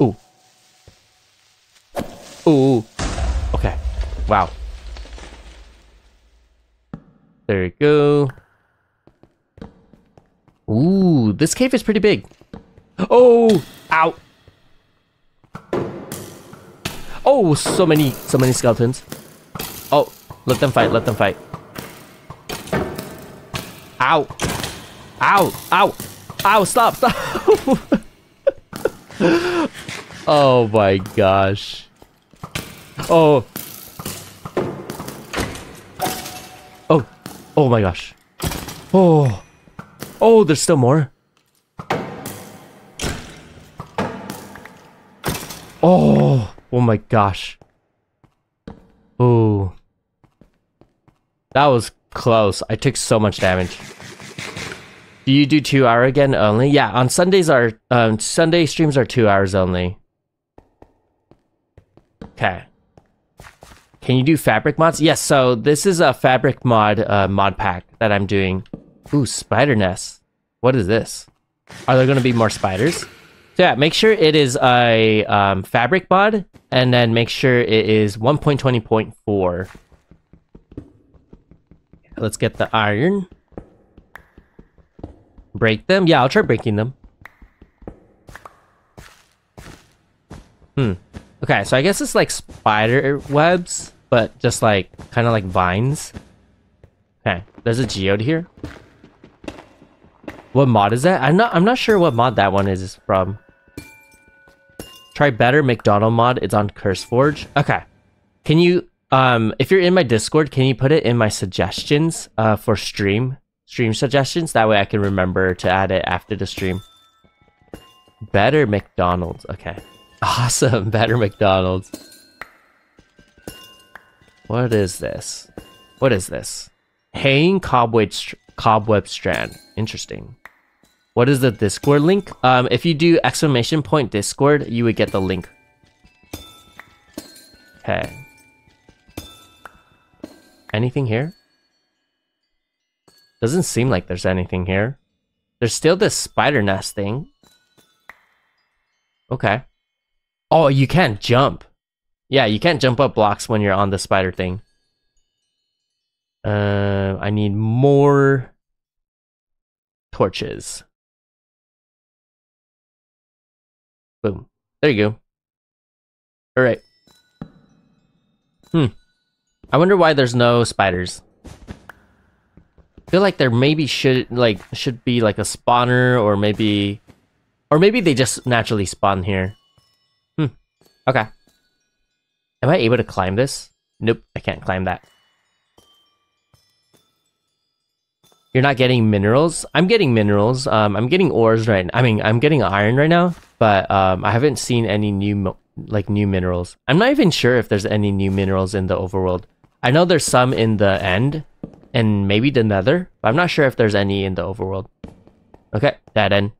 S1: Ooh. Ooh. Okay. Wow. There you go. Ooh, this cave is pretty big. Oh, ow. Oh, so many, so many skeletons. Oh, let them fight, let them fight. Ow. Ow, ow, ow, stop, stop. oh my gosh. Oh. Oh, oh my gosh. Oh. Oh, there's still more. Oh, oh my gosh. Oh. That was close. I took so much damage. Do you do two hour again only? Yeah, on Sundays are um Sunday streams are two hours only. Okay. Can you do fabric mods? Yes, so this is a fabric mod uh, mod pack that I'm doing. Ooh, spider nest. What is this? Are there going to be more spiders? So yeah, make sure it is a um, fabric mod, and then make sure it is 1.20.4. Let's get the iron. Break them? Yeah, I'll try breaking them. Hmm. Okay, so I guess it's like spider webs, but just like kind of like vines. Okay, there's a geode here. What mod is that? I'm not I'm not sure what mod that one is from. Try better McDonald mod. It's on CurseForge. Okay. Can you um if you're in my Discord, can you put it in my suggestions uh for stream stream suggestions? That way I can remember to add it after the stream. Better McDonald's. Okay. Awesome. Better McDonald's. What is this? What is this? Haying cobweb str- cobweb strand. Interesting. What is the Discord link? Um, if you do exclamation point Discord, you would get the link. Okay. Anything here? Doesn't seem like there's anything here. There's still this spider nest thing. Okay. Oh, you can't jump. Yeah, you can't jump up blocks when you're on the spider thing. Uh, I need more torches. Boom. There you go. All right. Hmm. I wonder why there's no spiders. Feel like there maybe should like should be like a spawner or maybe or maybe they just naturally spawn here. Hmm. Okay. Am I able to climb this? Nope, I can't climb that. You're not getting minerals? I'm getting minerals. Um, I'm getting ores right I mean, I'm getting iron right now, but um, I haven't seen any new like new minerals. I'm not even sure if there's any new minerals in the overworld. I know there's some in the end, and maybe the nether, but I'm not sure if there's any in the overworld. Okay, dead end.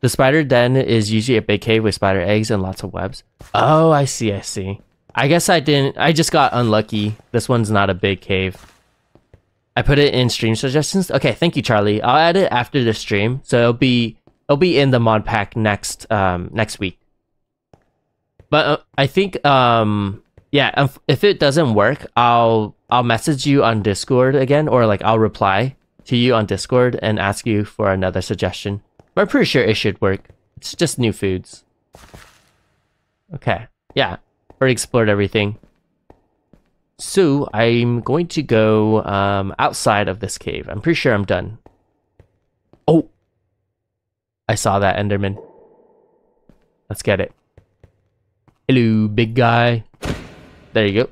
S1: The spider den is usually a big cave with spider eggs and lots of webs. Oh, I see, I see. I guess I didn't, I just got unlucky. This one's not a big cave. I put it in stream suggestions. Okay, thank you, Charlie. I'll add it after the stream, so it'll be it'll be in the mod pack next um next week. But uh, I think um yeah, if it doesn't work, I'll I'll message you on Discord again, or like I'll reply to you on Discord and ask you for another suggestion. But I'm pretty sure it should work. It's just new foods. Okay, yeah, already explored everything. So I'm going to go um, outside of this cave. I'm pretty sure I'm done. Oh, I saw that Enderman. Let's get it. Hello, big guy. There you go.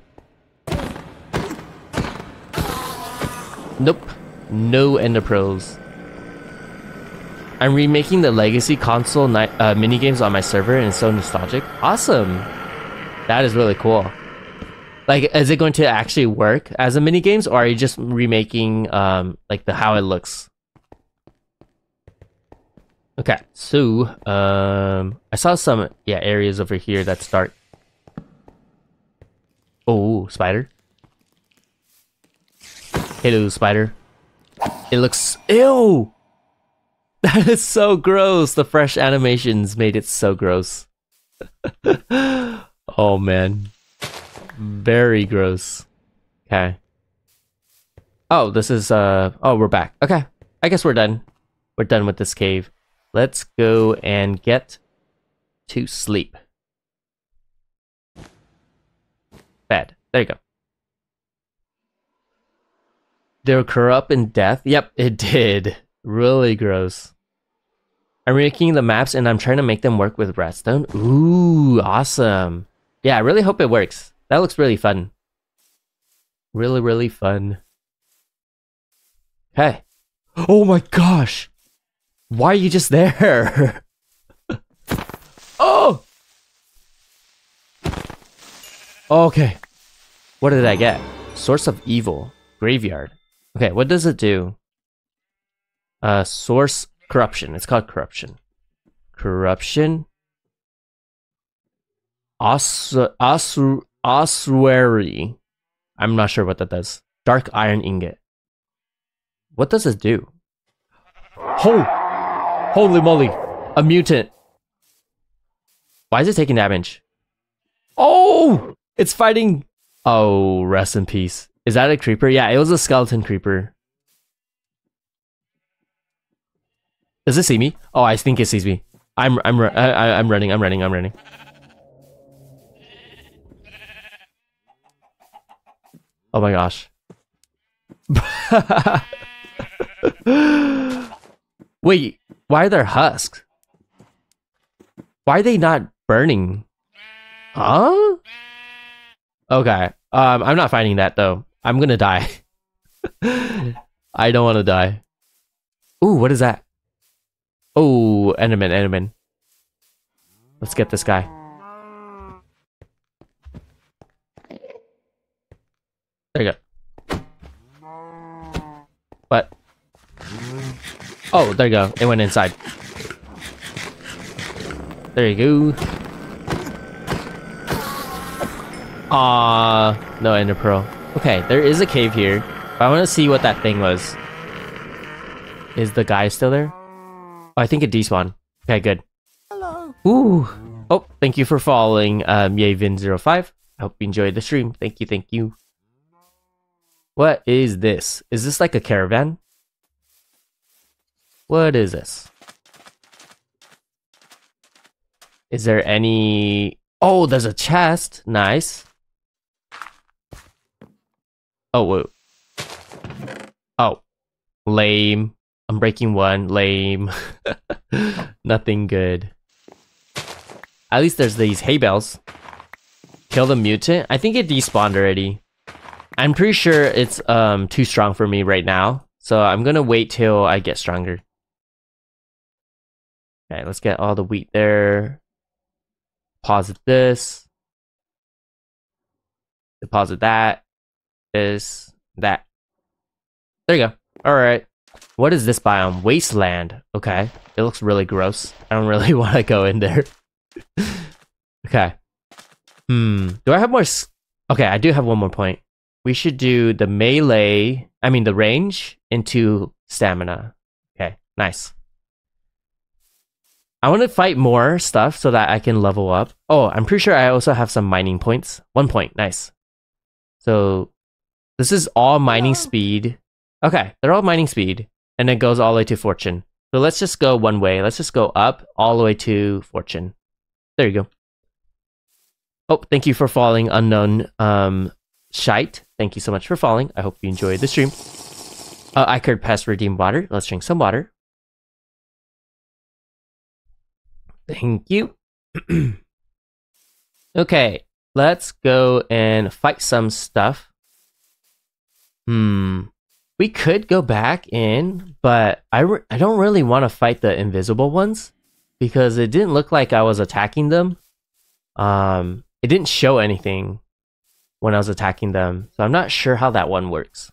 S1: Nope. No Ender Pearls. I'm remaking the Legacy console uh, minigames on my server and it's so nostalgic. Awesome. That is really cool. Like, is it going to actually work as a mini games, or are you just remaking um like the how it looks? Okay, so um, I saw some yeah areas over here that start. Oh, spider! Hello, spider. It looks ew. That is so gross. The fresh animations made it so gross. oh man. Very gross. Okay. Oh, this is, uh, oh, we're back. Okay. I guess we're done. We're done with this cave. Let's go and get to sleep. Bed. There you go. They'll corrupt in death? Yep, it did. Really gross. I'm making the maps and I'm trying to make them work with redstone. Ooh, awesome. Yeah, I really hope it works. That looks really fun. Really, really fun. Hey. Oh my gosh. Why are you just there? oh! Okay. What did I get? Source of evil. Graveyard. Okay, what does it do? Uh, source corruption. It's called corruption. Corruption. Os os ossuary. I'm not sure what that does. Dark iron ingot. What does this do? Oh, holy moly! A mutant. Why is it taking damage? Oh, it's fighting. Oh, rest in peace. Is that a creeper? Yeah, it was a skeleton creeper. Does it see me? Oh, I think it sees me. I'm I'm I, I'm running. I'm running. I'm running. Oh my gosh. Wait, why are there husks? Why are they not burning? Huh? Okay. Um, I'm not finding that though. I'm gonna die. I don't want to die. Ooh, what is that? Oh, Enderman, Enderman. Let's get this guy. There you go. What? Oh, there you go. It went inside. There you go. Ah, no ender pearl. Okay, there is a cave here. I want to see what that thing was. Is the guy still there? Oh, I think it despawned. Okay, good.
S2: Hello.
S1: Ooh. Oh, thank you for following um, Yavin05. I hope you enjoyed the stream. Thank you, thank you. What is this? Is this like a caravan? What is this? Is there any... Oh, there's a chest. Nice. Oh, whoa. Oh. Lame. I'm breaking one. Lame. Nothing good. At least there's these hay bales. Kill the mutant. I think it despawned already. I'm pretty sure it's um too strong for me right now. So I'm gonna wait till I get stronger. Okay, let's get all the wheat there. Deposit this. Deposit that. This. That. There you go. Alright. What is this biome? Wasteland. Okay. It looks really gross. I don't really want to go in there. okay. Hmm. Do I have more? okay, I do have one more point. We should do the melee, I mean the range into stamina. Okay, nice. I want to fight more stuff so that I can level up. Oh, I'm pretty sure I also have some mining points. One point, nice. So this is all mining speed. Okay, they're all mining speed. And it goes all the way to fortune. So let's just go one way. Let's just go up all the way to fortune. There you go. Oh, thank you for following unknown um shite. Thank you so much for following. I hope you enjoyed the stream. Uh, I could pass redeem water. Let's drink some water. Thank you. okay, let's go and fight some stuff. Hmm. We could go back in, but I, re- I don't really want to fight the invisible ones because it didn't look like I was attacking them. Um, it didn't show anything when I was attacking them, so I'm not sure how that one works.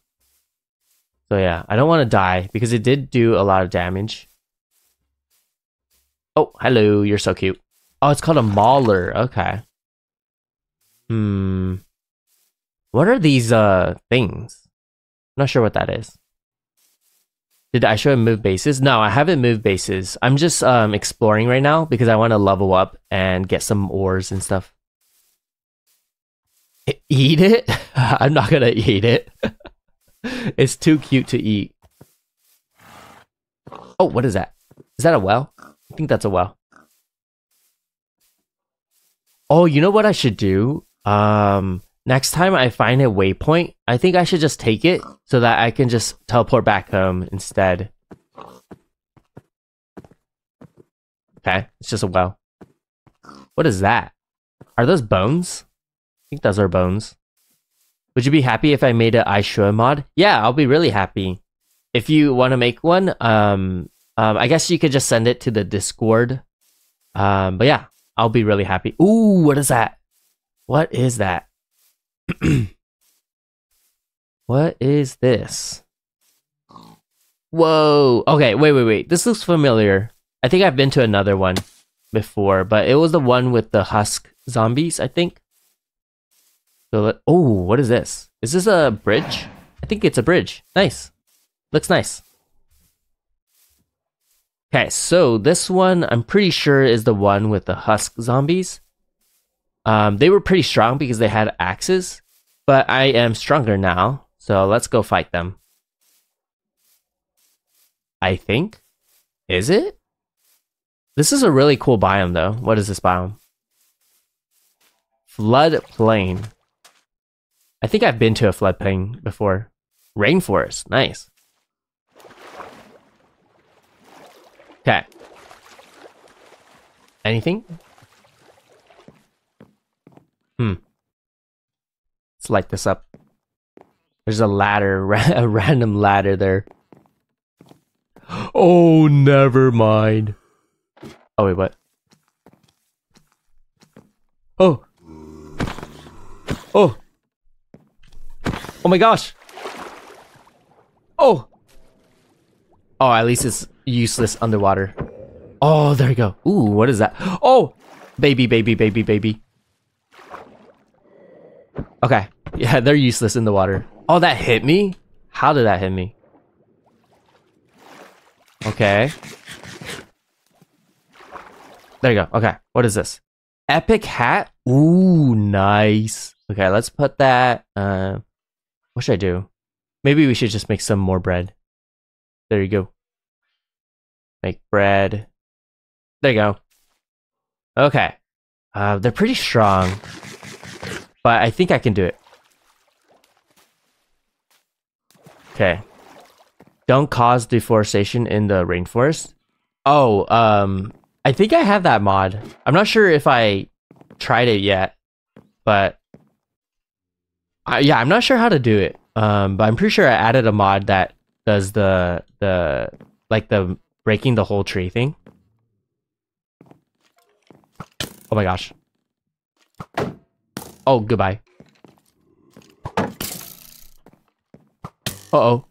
S1: So yeah, I don't want to die because it did do a lot of damage. Oh, hello, you're so cute. Oh, it's called a mauler. Okay. Hmm. What are these uh things? Not sure what that is. Did I show him move bases? No, I haven't moved bases. I'm just um exploring right now because I want to level up and get some ores and stuff. Eat it? I'm not gonna eat it. it's too cute to eat. Oh, what is that? Is that a well? I think that's a well. Oh, you know what I should do? Um, next time I find a waypoint, I think I should just take it so that I can just teleport back home instead. Okay, it's just a well. What is that? Are those bones? I think those are bones. Would you be happy if I made an iShoya mod? Yeah, I'll be really happy. If you want to make one, um, um, I guess you could just send it to the Discord. Um, but yeah, I'll be really happy. Ooh, what is that? What is that? what is this? Whoa. Okay, wait, wait, wait. This looks familiar. I think I've been to another one before, but it was the one with the husk zombies, I think. So oh, what is this? Is this a bridge? I think it's a bridge. Nice. Looks nice. Okay, so this one I'm pretty sure is the one with the husk zombies. Um, they were pretty strong because they had axes, but I am stronger now, so let's go fight them. I think. Is it? This is a really cool biome though. What is this biome? Floodplain. I think I've been to a floodplain before. Rainforest. Nice. Okay. Anything? Hmm. Let's light this up. There's a ladder, a random ladder there. Oh, never mind. Oh, wait, what? Oh. Oh. Oh my gosh. Oh. Oh, at least it's useless underwater. Oh, there you go. Ooh, what is that? Oh, baby, baby, baby, baby. Okay. Yeah, they're useless in the water. Oh, that hit me? How did that hit me? Okay. There you go. Okay. What is this? Epic hat? Ooh, nice. Okay, let's put that. Uh, what should I do? Maybe we should just make some more bread. There you go. Make bread. There you go. Okay. Uh, they're pretty strong. But I think I can do it. Okay. Don't cause deforestation in the rainforest. Oh, um, I think I have that mod. I'm not sure if I tried it yet, but I, yeah, I'm not sure how to do it. Um, but I'm pretty sure I added a mod that does the the like the breaking the whole tree thing. Oh my gosh. Oh, goodbye. Uh-oh.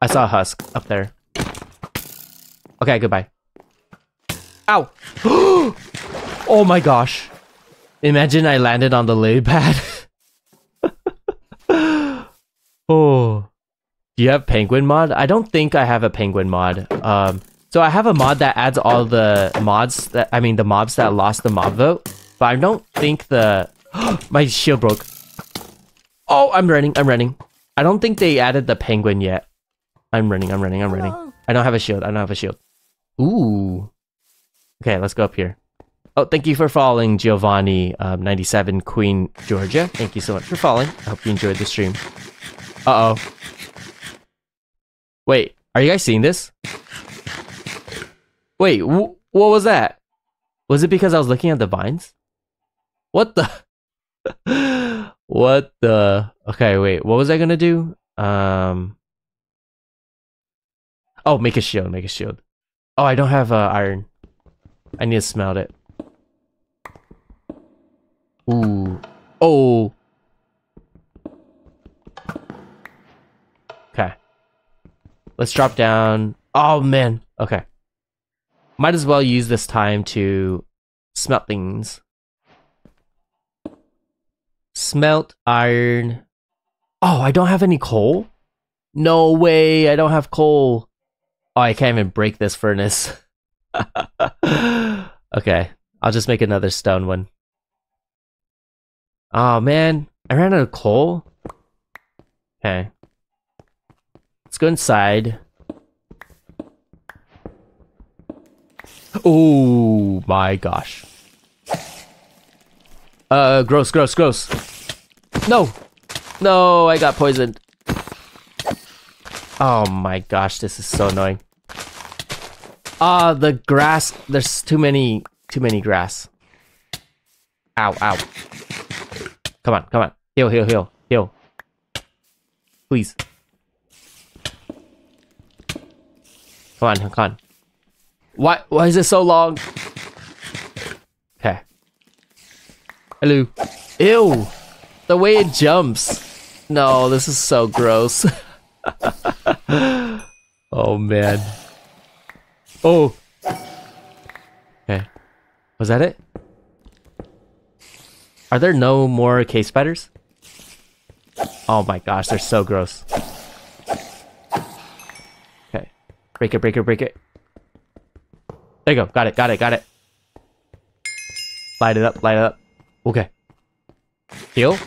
S1: I saw a husk up there. Okay, goodbye. Ow! oh my gosh. Imagine I landed on the lily pad. oh. Do you have penguin mod? I don't think I have a penguin mod. Um, so I have a mod that adds all the mods that, I mean the mobs that lost the mob vote. But I don't think the... my shield broke. Oh, I'm running, I'm running. I don't think they added the penguin yet. I'm running, I'm running, I'm running. I don't have a shield, I don't have a shield. Ooh. Okay, let's go up here. Oh, thank you for following Giovanni um, 97 Queen Georgia. Thank you so much for following. I hope you enjoyed the stream. Uh-oh. Wait, are you guys seeing this? Wait, wh what was that? Was it because I was looking at the vines? What the? what the? Okay, wait. What was I gonna do? Um. Oh, make a shield. Make a shield. Oh, I don't have uh, iron. I need to smelt it. Ooh. Oh. Okay. Let's drop down. Oh, man. Okay. Might as well use this time to smelt things. Smelt iron. Oh, I don't have any coal? No way, I don't have coal. Oh, I can't even break this furnace. okay, I'll just make another stone one. Oh man, I ran out of coal. Okay. Let's go inside. Oh my gosh. Uh, gross, gross, gross. No! No, I got poisoned. Oh my gosh, this is so annoying. Ah, uh, the grass. There's too many, too many grass. Ow, ow. Come on, come on. Heal, heal, heal, heal. Please. Come on, come on. Why, why is it so long? Okay. Hello. Ew. The way it jumps. No, this is so gross. Oh man. Oh. Okay. Was that it? Are there no more cave spiders? Oh my gosh, they're so gross. Okay. Break it, break it, break it. There you go. Got it, got it, got it. Light it up, light it up. Okay. Heal?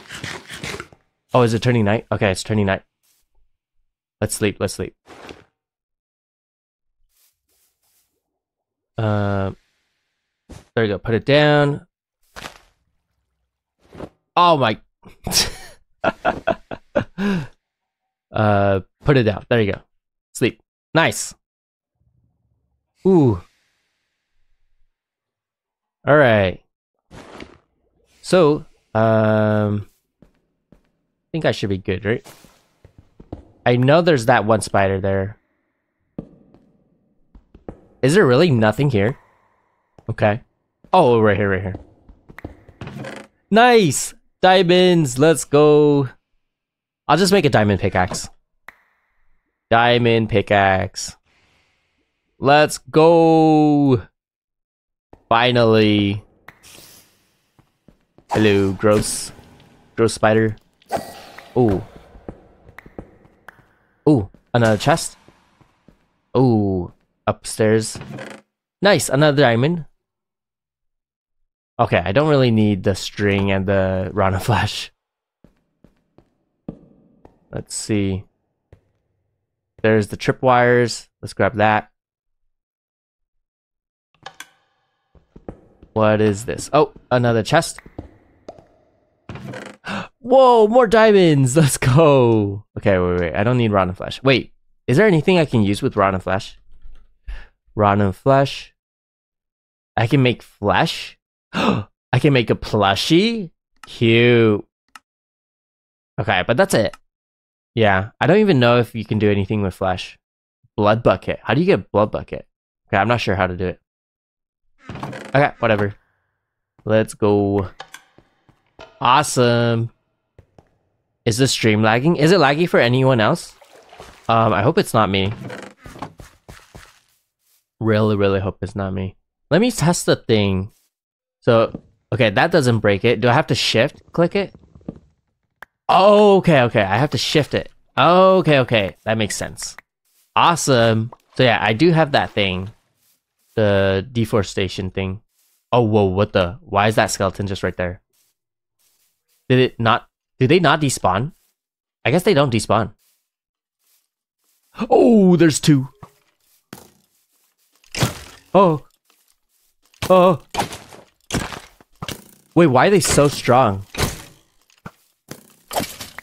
S1: Oh, is it turning night? Okay, it's turning night. Let's sleep, let's sleep. Uh, there you go. Put it down. Oh my. uh, put it down. There you go. Sleep. Nice. Ooh. All right. So, um, I think I should be good, right? I know there's that one spider there. Is there really nothing here? Okay. Oh, right here, right here. Nice! Diamonds, let's go. I'll just make a diamond pickaxe. Diamond pickaxe. Let's go! Finally. Hello, gross. Gross spider. Oh. Oh, another chest. Oh, upstairs. Nice, another diamond. Okay, I don't really need the string and the Rana flash. Let's see. There's the tripwires. Let's grab that. What is this? Oh, another chest. Whoa, more diamonds! Let's go! Okay, wait, wait. I don't need Rotten Flesh. Wait, is there anything I can use with Rotten Flesh? Rotten Flesh. I can make flesh? I can make a plushie? Cute. Okay, but that's it. Yeah, I don't even know if you can do anything with flesh. Blood bucket. How do you get blood bucket? Okay, I'm not sure how to do it. Okay, whatever. Let's go. Awesome. Is the stream lagging? Is it laggy for anyone else? Um, I hope it's not me. Really, really hope it's not me. Let me test the thing. So, okay, that doesn't break it. Do I have to shift click it? Oh, okay, okay. I have to shift it. Okay, okay. That makes sense. Awesome. So yeah, I do have that thing. The deforestation thing. Oh, whoa, what the? Why is that skeleton just right there? Did it not? Do they not despawn? I guess they don't despawn. Oh, there's two. Oh. Oh. Wait, why are they so strong?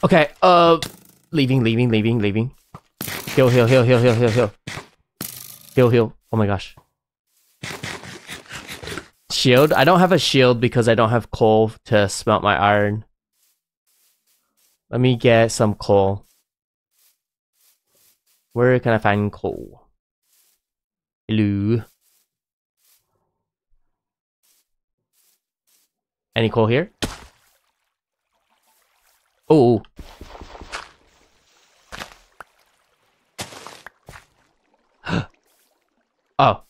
S1: Okay, uh, leaving, leaving, leaving, leaving. Heal, heal, heal, heal, heal, heal, heal. Heal, heal. Oh my gosh. Shield? I don't have a shield because I don't have coal to smelt my iron. Let me get some coal. Where can I find coal? Hello. Any coal here? Oh. oh. oh.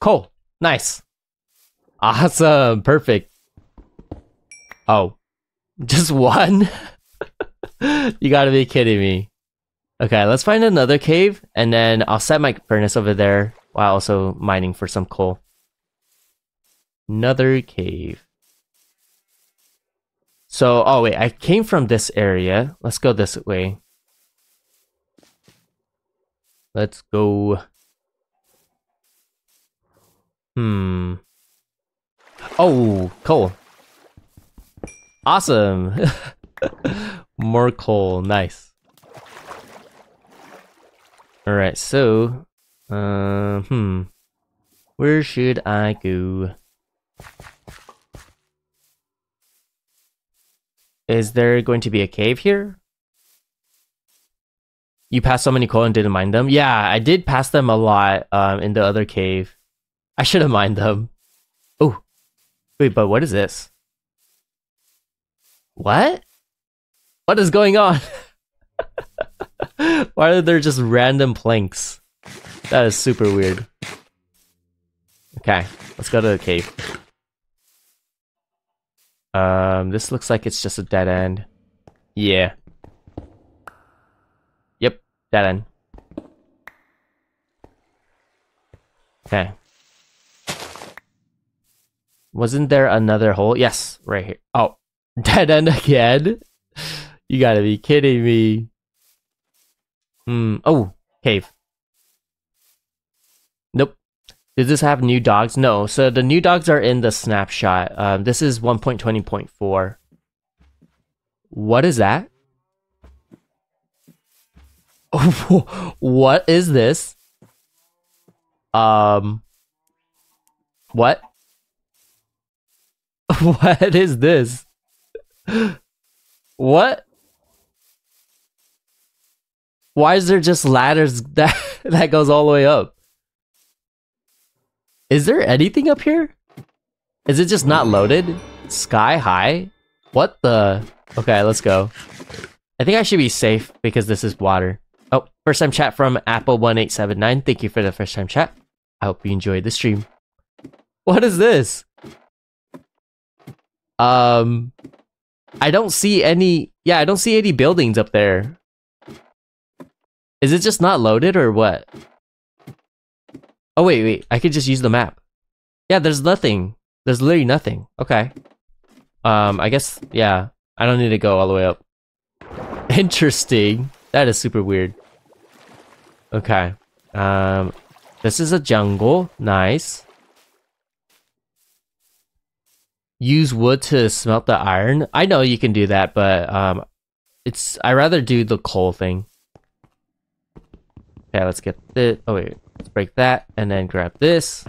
S1: Coal. Nice. Awesome. Perfect. Oh. Just one? you gotta be kidding me. Okay, let's find another cave, and then I'll set my furnace over there while also mining for some coal. Another cave. So, oh wait, I came from this area. Let's go this way. Let's go. Hmm. Oh, coal. Awesome. More coal, nice. Alright, so, uh, hmm. Where should I go? Is there going to be a cave here? You passed so many coal and didn't mind them? Yeah, I did pass them a lot um, in the other cave. I should have mined them. Oh, wait, but what is this? What? What is going on? Why are there just random planks? That is super weird. Okay, let's go to the cave. Um, this looks like it's just a dead end. Yeah. Yep, dead end. Okay. Wasn't there another hole? Yes, right here. Oh, dead end again? You gotta be kidding me. Hmm. Oh, cave. Nope. Does this have new dogs? No. So the new dogs are in the snapshot. Um, this is 1.20.4. What is that? what is this? Um. What? What is this? What? Why is there just ladders that that goes all the way up? Is there anything up here? Is it just not loaded? Sky high? What the? Okay, let's go. I think I should be safe because this is water. Oh, first time chat from Apple1879. Thank you for the first time chat. I hope you enjoyed the stream. What is this? Um, I don't see any. Yeah, I don't see any buildings up there. Is it just not loaded or what? Oh, wait, wait. I could just use the map. Yeah, there's nothing. There's literally nothing. Okay. Um, I guess, yeah. I don't need to go all the way up. Interesting. That is super weird. Okay. Um, this is a jungle. Nice. Use wood to smelt the iron. I know you can do that, but um, it's I rather do the coal thing. Okay, let's get this. Oh wait, let's break that and then grab this.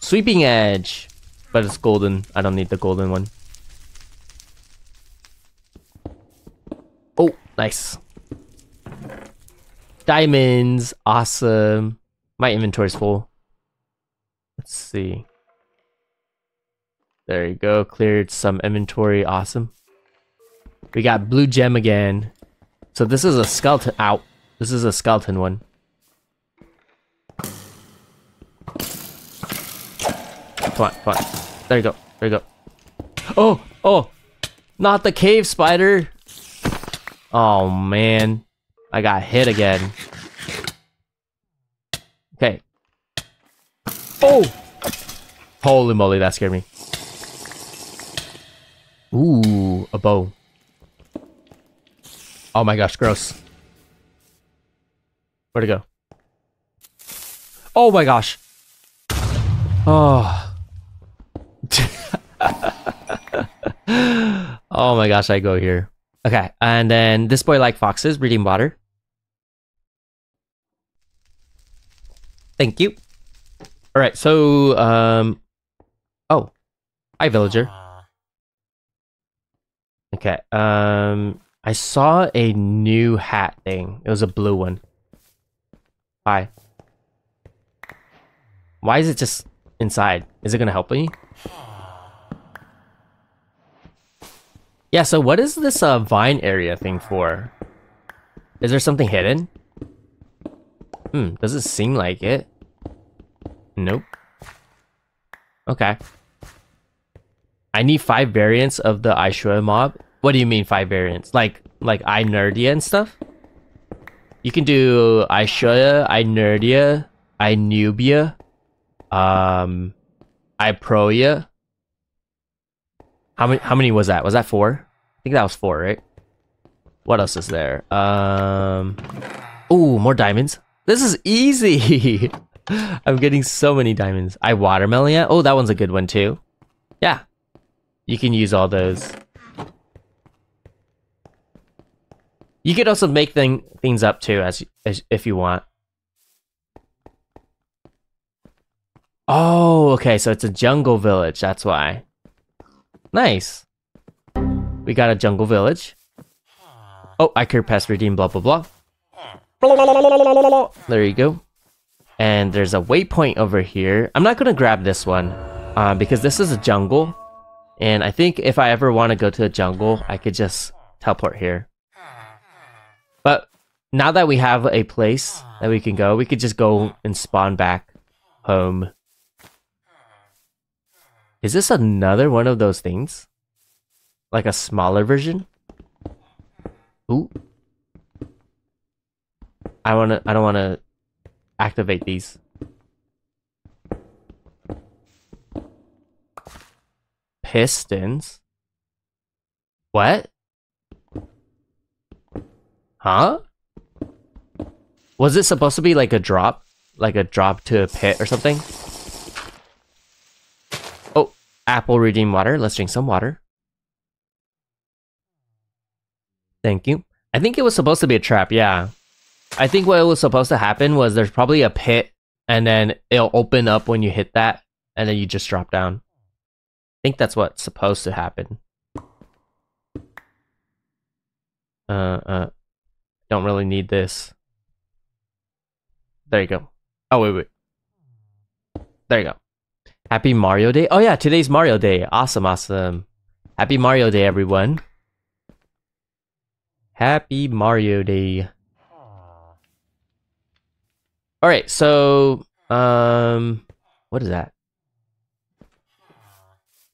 S1: Sweeping edge, but it's golden. I don't need the golden one. Oh, nice. Diamonds, awesome. My inventory's full. Let's see. There you go, cleared some inventory, awesome. We got blue gem again. So this is a skeleton, out. This is a skeleton one. Come on, come on. There you go, there you go. Oh, oh, not the cave spider. Oh man, I got hit again. Okay. Oh! Holy moly, that scared me. Ooh, a bow. Oh my gosh, gross. Where'd it go? Oh my gosh. Oh. oh my gosh, I go here. Okay, and then this boy like foxes, reading water. Thank you. Alright, so, um... Oh. Hi, villager. Okay. Um, I saw a new hat thing. It was a blue one. Hi. Why is it just inside? Is it gonna help me? Yeah, so what is this uh, vine area thing for? Is there something hidden? Hmm, does it seem like it? Nope. Okay. I need five variants of the iShoya mob. What do you mean five variants? Like like iNerdia and stuff? You can do iShoya, iNerdia, iNubia, um, iProya. How many? How many was that? Was that four? I think that was four, right? What else is there? Um, oh, more diamonds. This is easy. I'm getting so many diamonds. I watermelon. Oh, that one's a good one too. Yeah, you can use all those. You could also make thing, things up too, as, as if you want. Oh, okay, so it's a jungle village, that's why. Nice. We got a jungle village. Oh, I could pass redeem, blah, blah, blah. There you go. And there's a waypoint over here. I'm not to grab this one uh, because this is a jungle. And I think if I ever want to go to a jungle, I could just teleport here. Now that we have a place that we can go, we could just go and spawn back home. Is this another one of those things? Like a smaller version? Ooh. I wanna I don't wanna activate these. Pistons? What? Huh? Was it supposed to be like a drop? Like a drop to a pit or something? Oh, apple redeem water. Let's drink some water. Thank you. I think it was supposed to be a trap, yeah. I think what was supposed to happen was there's probably a pit and then it'll open up when you hit that and then you just drop down. I think that's what's supposed to happen. Uh, uh, don't really need this. There you go. Oh, wait, wait. There you go. Happy Mario Day. Oh, yeah, today's Mario Day. Awesome, awesome. Happy Mario Day, everyone. Happy Mario Day. All right, so um, what is that?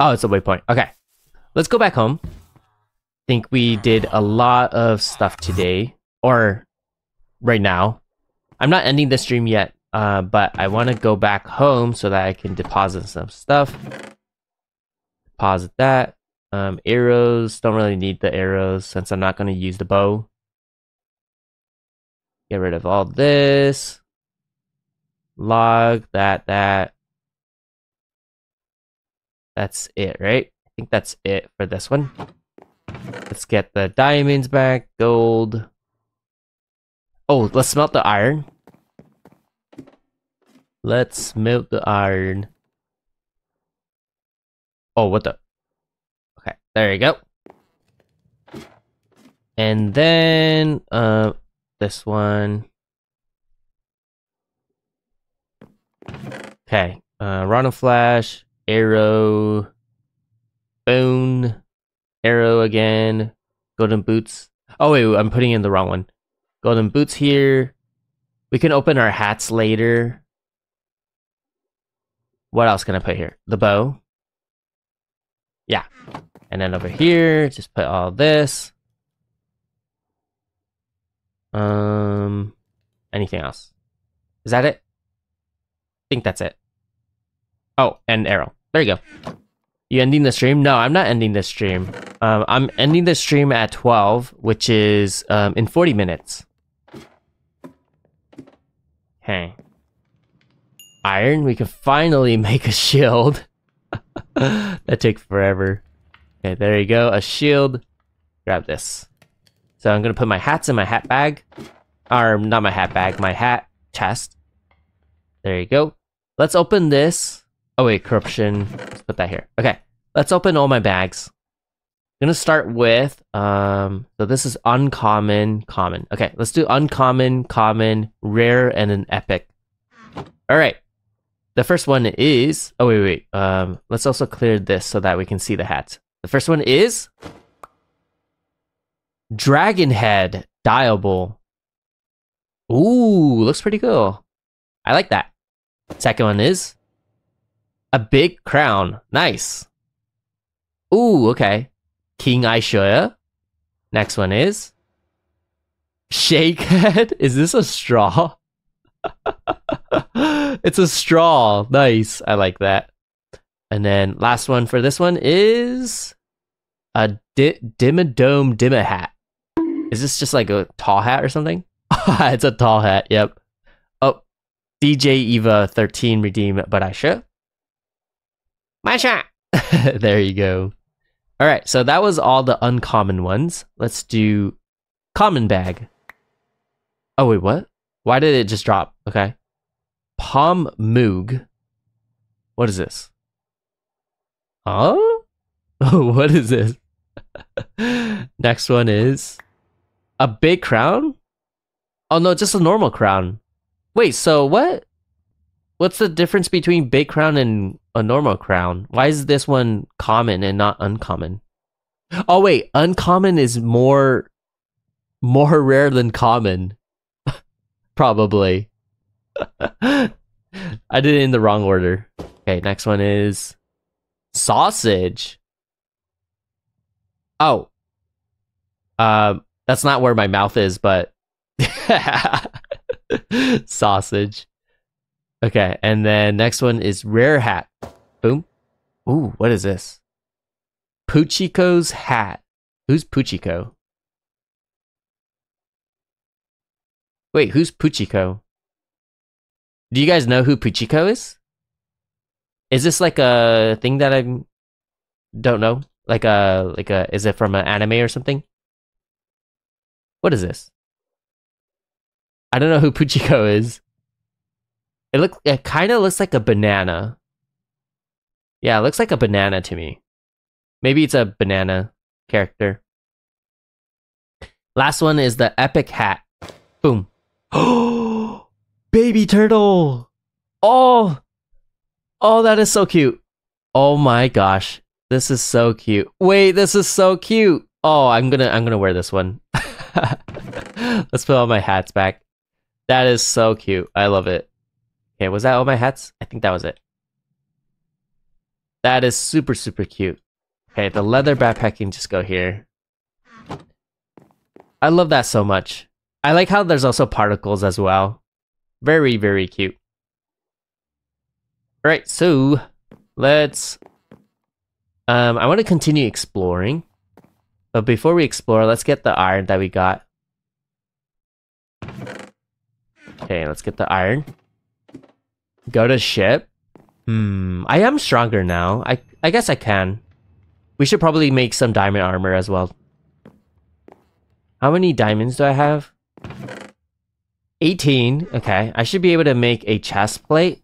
S1: Oh, it's a waypoint. Okay, let's go back home. Think we did a lot of stuff today, or right now. I'm not ending the stream yet, uh, but I want to go back home so that I can deposit some stuff. Deposit that. Um, arrows, don't really need the arrows since I'm not going to use the bow. Get rid of all this. Log, that, that. That's it, right? I think that's it for this one. Let's get the diamonds back, gold. Oh, let's smelt the iron. Let's melt the iron. Oh, what the? Okay, there you go. And then, uh, this one. Okay, uh, Rotten Flesh, Arrow, Bone, Arrow again, Golden Boots. Oh wait, I'm putting in the wrong one. Golden Boots here. We can open our hats later. What else can I put here? The bow. Yeah. And then over here, just put all this. Um, anything else? Is that it? I think that's it. Oh, and arrow. There you go. You ending the stream? No, I'm not ending the stream. Um, I'm ending the stream at 12, which is um, in 40 minutes. Okay. Iron, we can finally make a shield. that took forever. Okay, there you go. A shield. Grab this. So I'm gonna put my hats in my hat bag. Or not my hat bag, my hat chest. There you go. Let's open this. Oh wait, corruption. Let's put that here. Okay. Let's open all my bags. Gonna start with um so this is uncommon, common. Okay, let's do uncommon, common, rare, and an epic. Alright. The first one is oh wait wait. Um let's also clear this so that we can see the hats. The first one is Dragon Head Diable. Ooh, looks pretty cool. I like that. Second one is a big crown. Nice. Ooh, okay. King iShoya. Next one is Shake Head. Is this a straw? it's a straw. Nice. I like that. And then last one for this one is a di- Dimmadome Dimma hat. Is this just like a tall hat or something? it's a tall hat. Yep. Oh, DJ Eva 13 redeem, but I should. My shot. there you go. All right, so that was all the uncommon ones. Let's do common bag. Oh wait, what? Why did it just drop? Okay. Palm Moog. What is this? Huh? Oh, what is this? Next one is a big crown? Oh no, just a normal crown. Wait, so what? What's the difference between big crown and a normal crown? Why is this one common and not uncommon? Oh wait, uncommon is more more rare than common. Probably. I did it in the wrong order. Okay, next one is sausage. Oh. Um, that's not where my mouth is, but sausage. Okay, and then next one is rare hat. Boom. Ooh, what is this? Puchiko's hat. Who's Puchiko? Wait, who's Puchiko? Do you guys know who Puchiko is? Is this like a thing that I don't know? Like a like a is it from an anime or something? What is this? I don't know who Puchiko is. It look it kind of looks like a banana. Yeah, it looks like a banana to me. Maybe it's a banana character. Last one is the epic hat. Boom. Oh, baby turtle. Oh, oh, that is so cute. Oh my gosh, this is so cute. Wait, this is so cute. Oh, I'm gonna, I'm gonna wear this one. Let's put all my hats back. That is so cute. I love it. Okay, was that all my hats? I think that was it. That is super, super cute. Okay, the leather backpack can just go here. I love that so much. I like how there's also particles as well. Very, very cute. Alright, so let's... Um, I want to continue exploring. But before we explore, let's get the iron that we got. Okay, let's get the iron. Go to ship. Hmm, I am stronger now. I I guess I can. We should probably make some diamond armor as well. How many diamonds do I have? 18. Okay, I should be able to make a chest plate.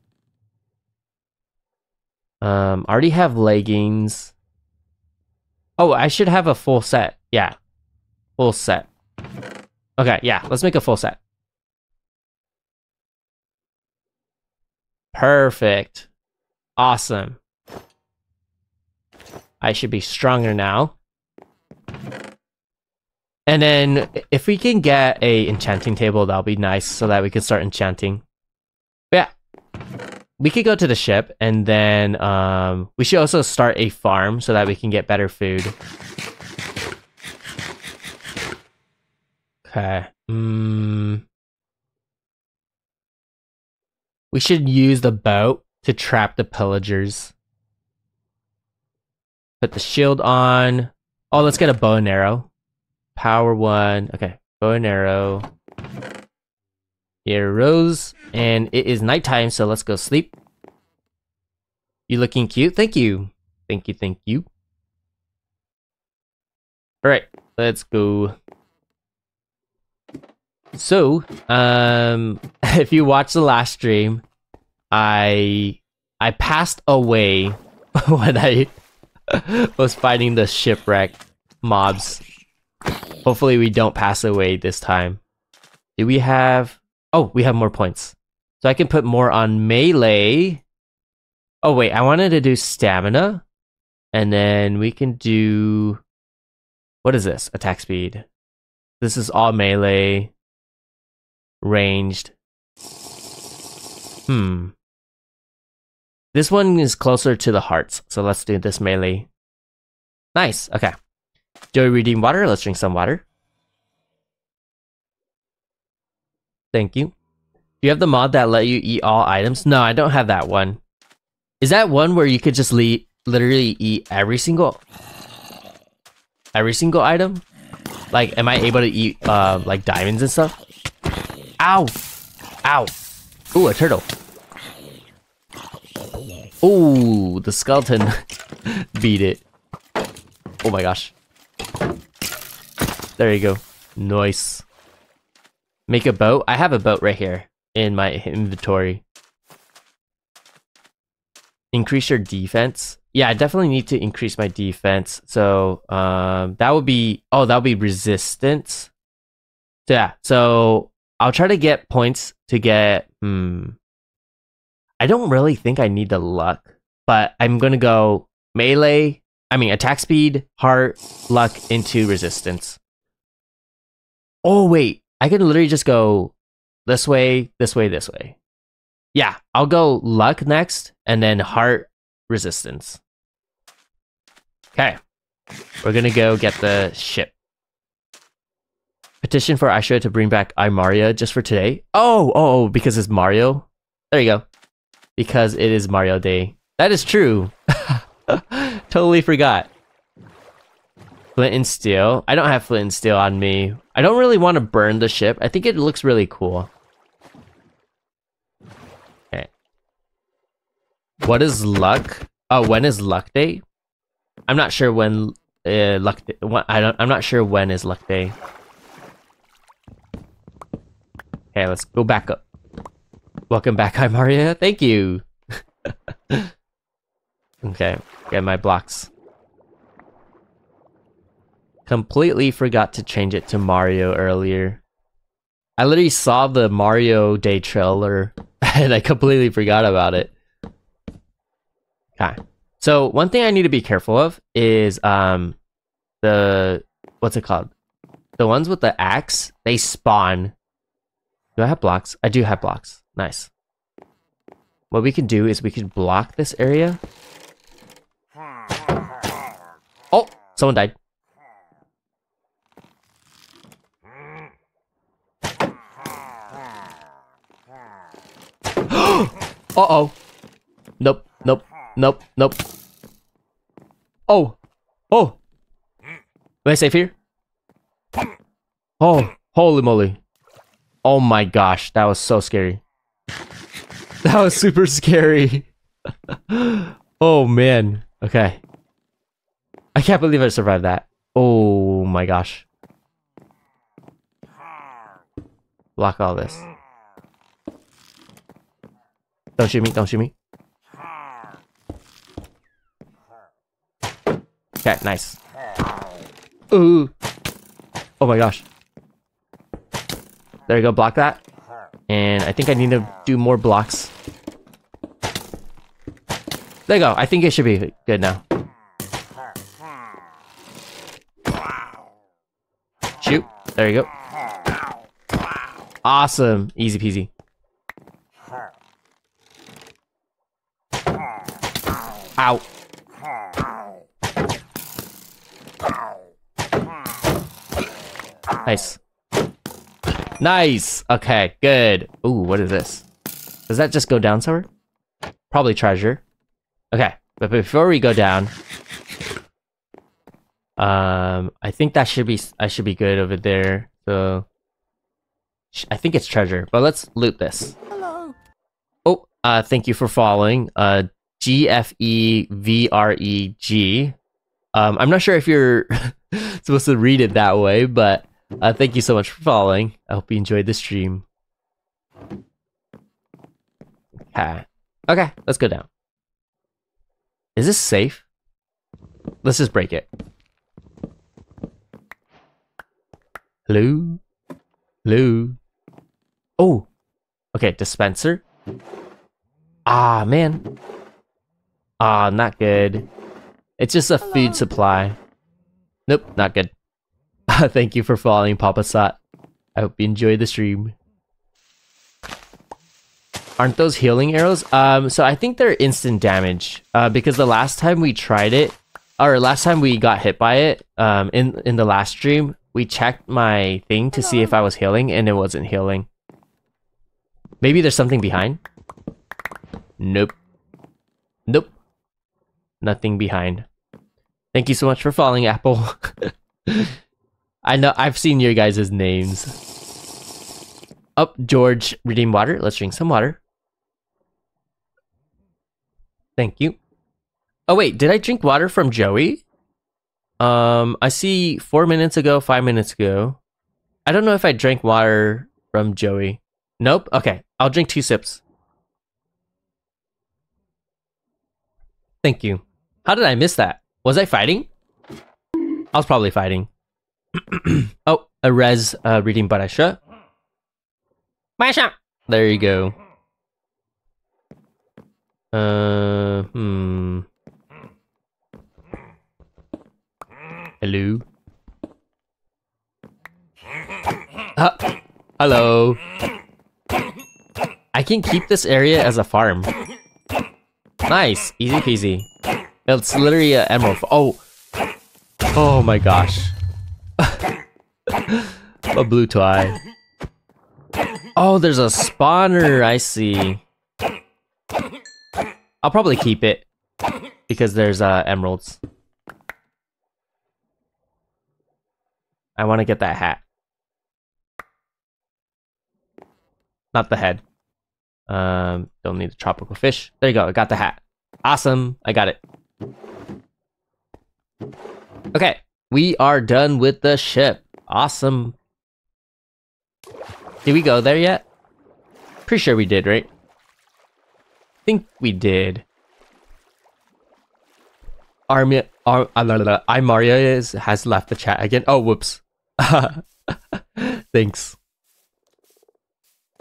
S1: Um, I already have leggings. Oh, I should have a full set. Yeah, full set. Okay, yeah, let's make a full set. Perfect. Awesome. I should be stronger now. And then if we can get a enchanting table, that'll be nice so that we can start enchanting. But yeah. We could go to the ship and then um, we should also start a farm so that we can get better food. Okay. Mm. We should use the boat to trap the pillagers. Put the shield on. Oh, let's get a bow and arrow. Power one. Okay, bow and arrow. Arrows. And it is nighttime, so let's go sleep. You looking cute? Thank you. Thank you, thank you. Alright, let's go. So, um, if you watch the last stream, I I passed away when I was fighting the shipwreck mobs. Hopefully we don't pass away this time. Do we have... Oh, we have more points. So I can put more on melee. Oh wait, I wanted to do stamina. And then we can do... What is this? Attack speed. This is all melee. Ranged. Hmm. This one is closer to the hearts, so let's do this melee. Nice, okay. Joey redeem water, let's drink some water. Thank you. Do you have the mod that let you eat all items? No, I don't have that one. Is that one where you could just le literally eat every single every single item? Like, am I able to eat uh, like diamonds and stuff? Ow! Ow! Ooh, a turtle. Ooh, the skeleton beat it. Oh my gosh. There you go. Nice. Make a boat? I have a boat right here in my inventory. Increase your defense? Yeah, I definitely need to increase my defense. So um, that would be, oh, that would be resistance. So, yeah, so I'll try to get points to get, hmm, I don't really think I need the luck, but I'm gonna go melee. I mean, attack speed, heart, luck into resistance. Oh wait, I can literally just go this way, this way, this way. Yeah, I'll go luck next and then heart resistance. Okay. We're gonna go get the ship. Petition for iShoya to bring back iMario just for today. Oh, oh, oh, because it's Mario. There you go. Because it is Mario Day. That is true. totally forgot. Flint and steel. I don't have flint and steel on me. I don't really want to burn the ship. I think it looks really cool. Okay. What is luck? Oh, when is luck day? I'm not sure when uh, luck day. I don't. I'm not sure when is luck day. Okay, let's go back up. Welcome back, hi Maria. Thank you. okay, get my blocks. Completely forgot to change it to Mario earlier. I literally saw the Mario Day trailer and I completely forgot about it. Okay. So one thing I need to be careful of is um the what's it called? The ones with the axe, they spawn do I have blocks? I do have blocks. Nice. What we can do is we can block this area. Oh, someone died. Uh-oh. Nope, nope, nope, nope. Oh, oh. Am I safe here? Oh, holy moly. Oh my gosh, that was so scary. That was super scary. oh man. Okay. I can't believe I survived that. Oh my gosh. Block all this. Don't shoot me, don't shoot me. Okay, nice. Ooh. Oh my gosh. There you go, block that. And I think I need to do more blocks. There you go, I think it should be good now. Shoot, there you go. Awesome, easy peasy. Ow. Nice. Nice. Okay, good. Ooh, what is this? Does that just go down somewhere? Probably treasure. Okay, but before we go down, um, I think that should be I should be good over there. So I think it's treasure, but let's loot this.
S2: Hello.
S1: Oh, uh, thank you for following. Uh, G F E V R E G. Um, I'm not sure if you're supposed to read it that way, but uh, thank you so much for following. I hope you enjoyed the stream. Okay. Okay, let's go down. Is this safe? Let's just break it. Hello? Hello? Oh! Okay, dispenser. Ah, man. Ah, not good. It's just a food supply. Nope, not good. Thank you for following Papa Sat. I hope you enjoyed the stream. Aren't those healing arrows? Um, so I think they're instant damage. Uh, because the last time we tried it, or last time we got hit by it, um, in in the last stream, we checked my thing to see if I was healing, and it wasn't healing. Maybe there's something behind. Nope. Nope. Nothing behind. Thank you so much for following, Apple. I know I've seen your guys' names. Up, George, redeem water. Let's drink some water. Thank you. Oh wait, did I drink water from Joey? Um, I see four minutes ago, five minutes ago. I don't know if I drank water from Joey. Nope. Okay, I'll drink two sips. Thank you. How did I miss that? Was I fighting? I was probably fighting. oh, a res uh, reading Barasha. Barasha! There you go. Uh, hmm. Hello? Uh, hello? I can keep this area as a farm. Nice, easy peasy. It's literally an emerald. Oh, oh my gosh. A blue tie. Oh, there's a spawner. I see. I'll probably keep it because there's uh, emeralds. I want to get that hat. Not the head. Um, don't need the tropical fish. There you go. I got the hat. Awesome. I got it. Okay. We are done with the ship. Awesome. Did we go there yet? Pretty sure we did, right? think we did. Army, Ar, uh, iMario is, has left the chat again. Oh, whoops. Thanks.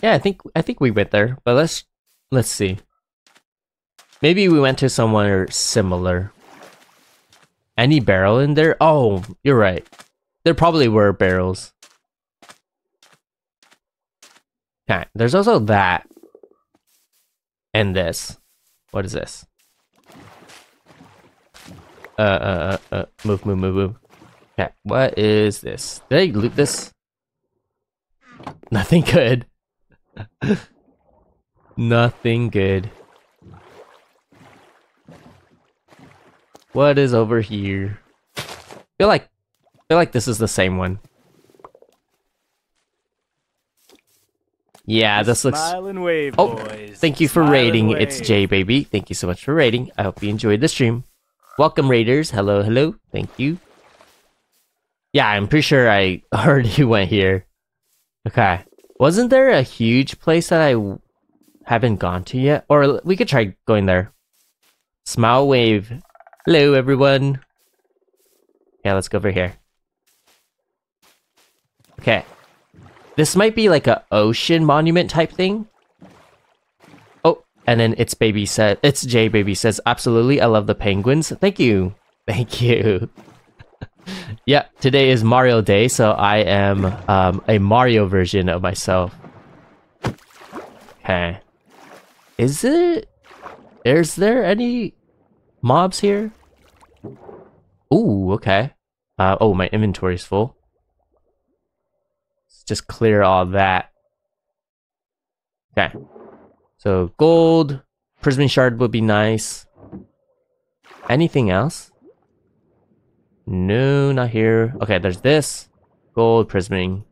S1: Yeah, I think I think we went there, but let's let's see. Maybe we went to somewhere similar. Any barrel in there? Oh, you're right. There probably were barrels. Okay, there's also that. And this. What is this? Uh, uh, uh, uh, move, move, move, move. Okay, what is this? Did I loot this? Nothing good. Nothing good. What is over here? feel like feel like this is the same one. Yeah, this looks.
S2: Wave,
S1: Oh,
S2: boys.
S1: Thank you for
S2: Smile and
S1: raiding. It's. Jay Baby. Thank you so much for raiding. I hope you enjoyed the stream. Welcome, raiders. Hello, hello. Thank you. Yeah, I'm pretty sure I already went here. Okay. Wasn't there a huge place that I haven't gone to yet? Or we could try going there. Smile wave. Hello, everyone. Yeah, let's go over here. Okay. This might be like a ocean monument type thing. Oh, and then it's baby said it's J baby says absolutely. I love the penguins. Thank you, thank you. yeah, today is Mario Day, so I am um, a Mario version of myself. Okay, is it? Is there any mobs here? Ooh, okay. Uh, oh, my inventory's full. Let's just clear all that. Okay. So gold, prismarine shard would be nice. Anything else? No, not here. Okay, there's this. Gold, prismarine.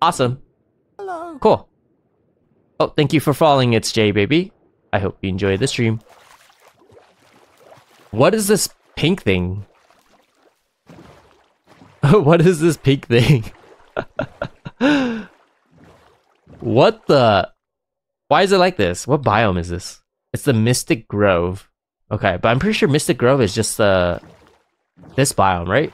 S1: Awesome.
S2: Hello.
S1: Cool. Oh, thank you for following. It's Jay, baby. I hope you enjoy the stream. What is this pink thing? what is this pink thing? what the? Why is it like this? What biome is this? It's the Mystic Grove. Okay, but I'm pretty sure Mystic Grove is just the this biome, right?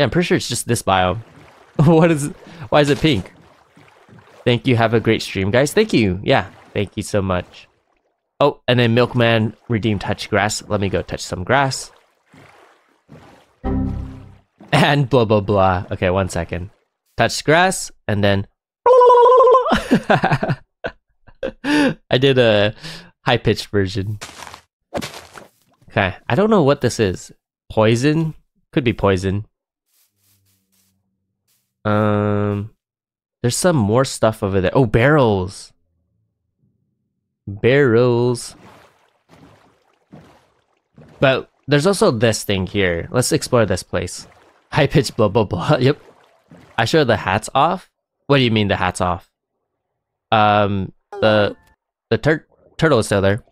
S1: Yeah, I'm pretty sure it's just this biome. what is? Why is it pink? Thank you. Have a great stream, guys. Thank you. Yeah, thank you so much. Oh, and then Milkman redeemed touch grass. Let me go touch some grass. And blah blah blah. Okay, one second. Touch grass and then I did a high pitched version. Okay, I don't know what this is. Poison? Could be poison. Um there's some more stuff over there. Oh, barrels. Barrels. But there's also this thing here. Let's explore this place. High pitch blah blah blah. Yep. I show the hats off. What do you mean the hats off? Um the the tur- turtle is still there.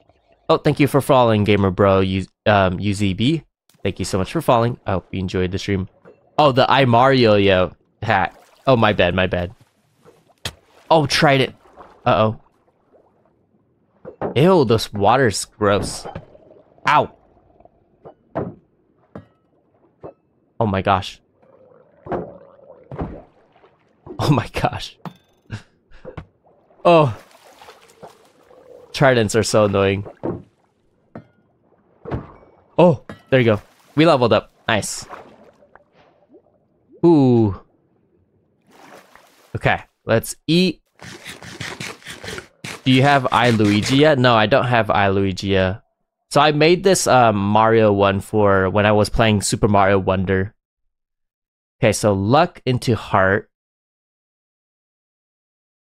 S1: Oh, thank you for following, gamer bro. U- um, UZB. Thank you so much for following. I hope you enjoyed the stream. Oh, the iMario yo hat. Oh, my bad, my bad. Oh, tried it. Uh oh. Ew, this water's gross. Ow. Oh my gosh. Oh my gosh. oh. Tridents are so annoying. Oh, there you go. We leveled up. Nice. Ooh. Okay, let's eat. Do you have iLuigi yet? No, I don't have iLuigi yet. So I made this um, Mario one for when I was playing Super Mario Wonder. Okay, so luck into heart.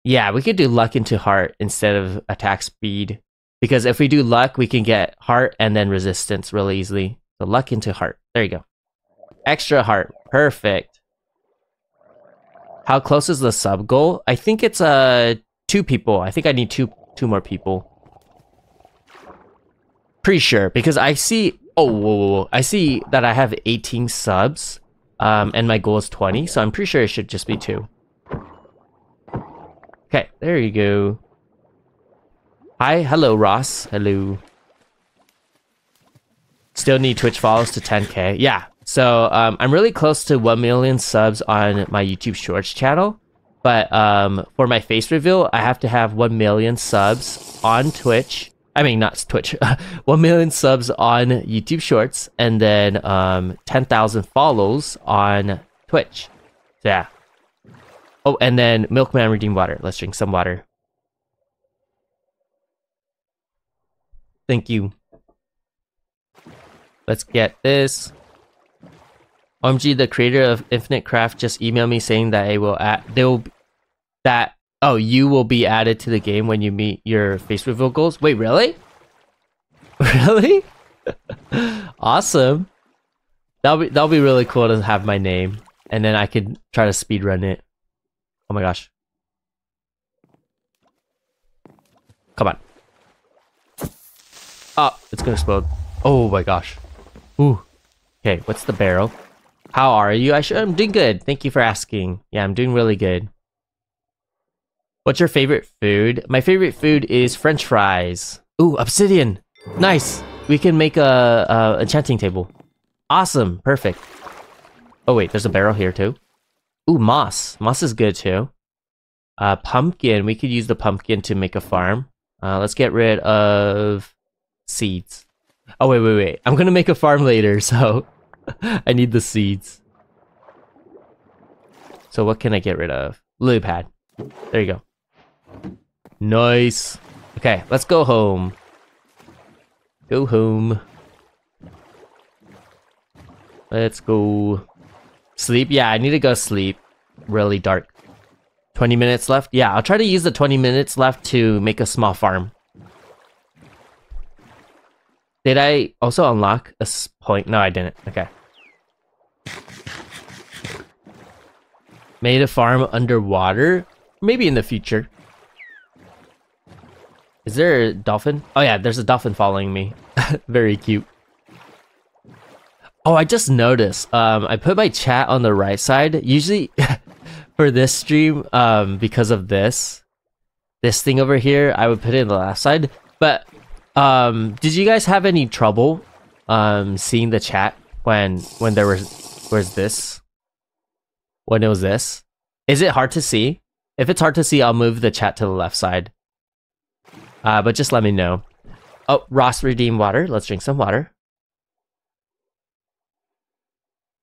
S1: Yeah, we could do luck into heart instead of attack speed. Because if we do luck, we can get heart and then resistance really easily. So luck into heart. There you go. Extra heart. Perfect. How close is the sub goal? I think it's uh two people. I think I need two two more people. Pretty sure because I see oh whoa, whoa, whoa. I see that I have 18 subs um and my goal is 20, so I'm pretty sure it should just be two. Okay, there you go. Hi, hello Ross. Hello. Still need Twitch follows to 10k. Yeah. So um, I'm really close to 1 million subs on my YouTube Shorts channel. But um, for my face reveal, I have to have 1 million subs on Twitch. I mean, not Twitch. 1 million subs on YouTube Shorts. And then um, 10,000 follows on Twitch. So yeah. Oh, and then Milkman Redeem Water. Let's drink some water. Thank you. Let's get this. OMG, the creator of Infinite Craft just emailed me saying that it will add they'll that oh you will be added to the game when you meet your face reveal goals. Wait, really? Really? awesome. That'll be that'll be really cool to have my name. And then I could try to speed run it. Oh my gosh. Come on. Oh, it's gonna explode. Oh my gosh. Ooh. Okay, what's the barrel? How are you? I I'm doing good. Thank you for asking. Yeah, I'm doing really good. What's your favorite food? My favorite food is French fries. Ooh, obsidian. Nice. We can make a, a enchanting table. Awesome. Perfect. Oh wait, there's a barrel here too. Ooh, moss. Moss is good too. Uh, pumpkin. We could use the pumpkin to make a farm. Uh, let's get rid of seeds. Oh wait, wait, wait. I'm gonna make a farm later, so I need the seeds. So what can I get rid of? Lily pad. There you go. Nice. Okay, let's go home. Go home. Let's go. Sleep? Yeah, I need to go sleep. Really dark. 20 minutes left? Yeah, I'll try to use the 20 minutes left to make a small farm. Did I also unlock a point? No, I didn't. Okay. Made a farm underwater? Maybe in the future. Is there a dolphin? Oh yeah, there's a dolphin following me. Very cute. Oh, I just noticed. Um, I put my chat on the right side. Usually, for this stream, um, because of this, this thing over here, I would put it in the left side. But, um, did you guys have any trouble, um, seeing the chat when when there was was this? When it was this? Is it hard to see? If it's hard to see, I'll move the chat to the left side. Uh, but just let me know. Oh, Ross redeem water. Let's drink some water.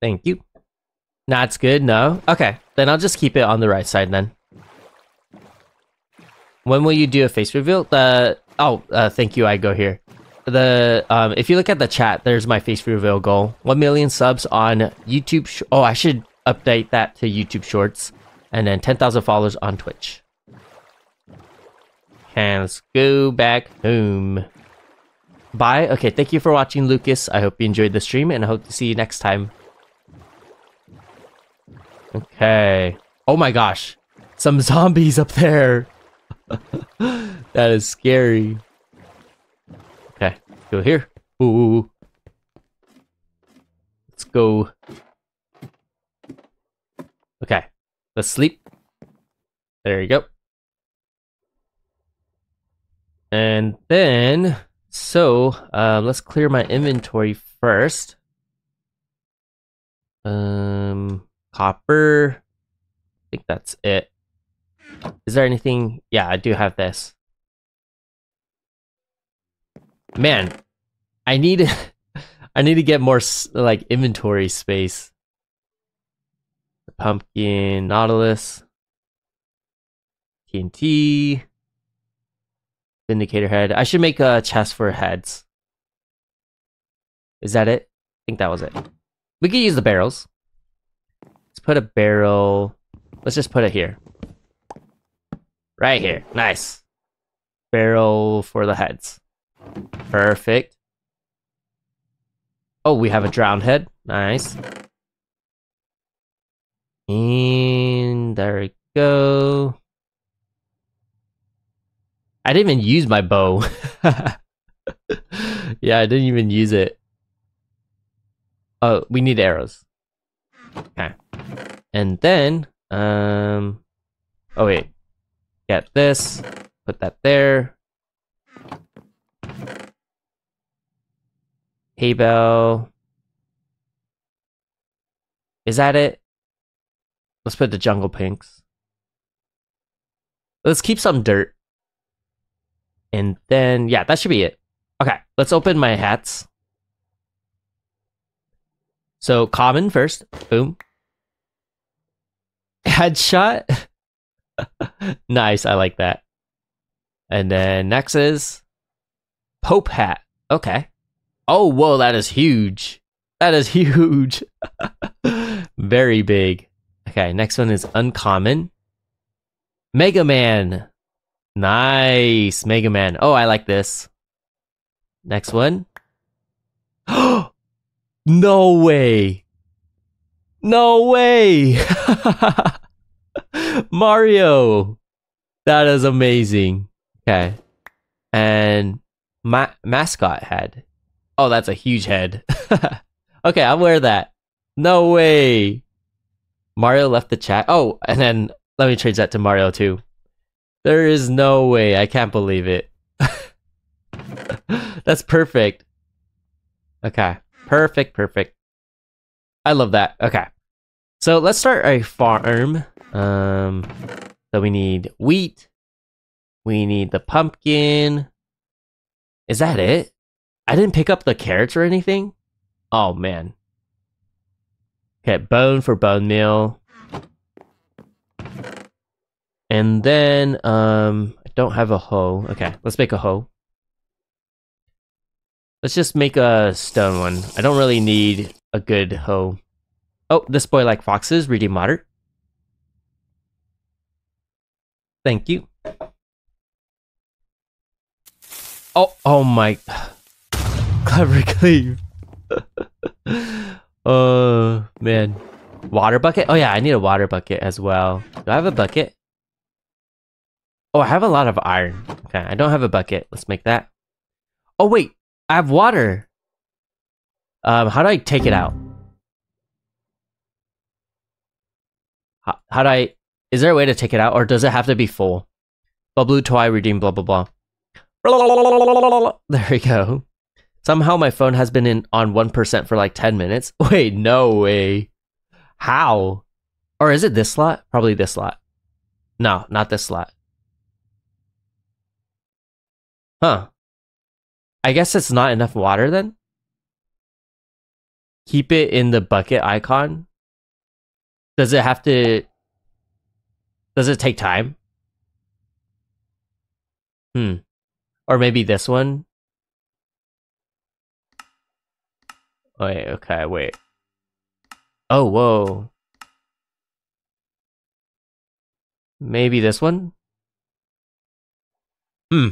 S1: Thank you. That's good. No? Okay. Then I'll just keep it on the right side then. When will you do a face reveal? The oh, uh, thank you. I go here. The um, if you look at the chat, there's my face reveal goal. One million subs on YouTube. oh, I should update that to YouTube Shorts, and then ten thousand followers on Twitch. And let's go back home. Bye. Okay, thank you for watching, Lucas. I hope you enjoyed the stream, and I hope to see you next time. Okay. Oh my gosh. Some zombies up there. that is scary. Go here. Ooh. Let's go. Okay, let's sleep. There you go. And then, so, uh, let's clear my inventory first. Um, copper. I think that's it. Is there anything? Yeah, I do have this. Man, I need I need to get more like inventory space. The pumpkin, nautilus, TNT. Vindicator head. I should make a chest for heads. Is that it? I think that was it. We could use the barrels. Let's put a barrel. Let's just put it here. Right here. Nice. Barrel for the heads. Perfect. Oh, we have a drowned head. Nice. And there we go. I didn't even use my bow. yeah, I didn't even use it. Oh, we need arrows. Okay. And then, um, oh wait, get this, put that there. Hay bale. Is that it? Let's put the jungle pinks. Let's keep some dirt. And then, yeah, that should be it. Okay, let's open my hats. So, common first. Boom. Headshot. nice, I like that. And then next is Pope hat. Okay. Oh, whoa, that is huge. That is huge. Very big. Okay, next one is uncommon. Mega Man. Nice. Mega Man. Oh, I like this. Next one. no way. No way. Mario. That is amazing. Okay. And ma- mascot head. Oh, that's a huge head. okay, I'll wear that. No way. Mario left the chat. Oh, and then let me change that to Mario too. There is no way. I can't believe it. That's perfect. Okay. Perfect, perfect. I love that. Okay. So let's start a farm. Um so we need wheat. We need the pumpkin. Is that it? I didn't pick up the carrots or anything? Oh man. Okay, bone for bone meal. And then, um, I don't have a hoe. Okay, let's make a hoe. Let's just make a stone one. I don't really need a good hoe. Oh, this boy like foxes, reading moderate. Thank you. Oh, oh my. Clever cleave. Oh, man. Water bucket? Oh yeah, I need a water bucket as well. Do I have a bucket? Oh, I have a lot of iron. Okay, I don't have a bucket. Let's make that. Oh wait, I have water. Um, how do I take it out? How, how do I... Is there a way to take it out, or does it have to be full? Blue toy redeem blah blah blah. There we go. Somehow my phone has been in on 1% for like 10 minutes. Wait, no way. How? Or is it this slot? Probably this slot. No, not this slot. Huh. I guess it's not enough water then? Keep it in the bucket icon? Does it have to... Does it take time? Hmm. Or maybe this one? Wait, okay, wait. Oh, whoa. Maybe this one? Hmm.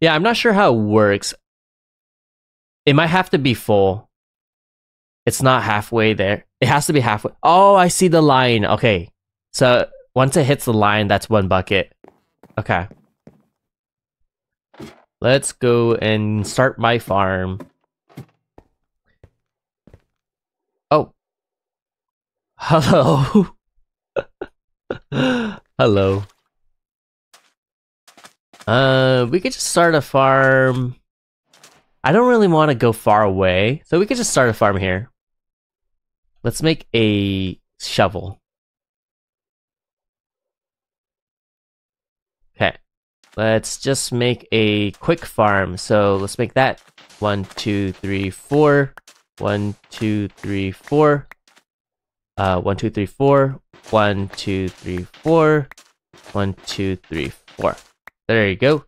S1: Yeah, I'm not sure how it works. It might have to be full. It's not halfway there. It has to be halfway. Oh, I see the line. Okay. So once it hits the line, that's one bucket. Okay. Let's go and start my farm. Oh. Hello. Hello. Uh, we could just start a farm. I don't really want to go far away, so we could just start a farm here. Let's make a shovel. Okay. Let's just make a quick farm. So let's make that one, two, three, four. One, two, three, four. Uh, one, two, three, four. One, two, three, four. One, two, three, four. There you go.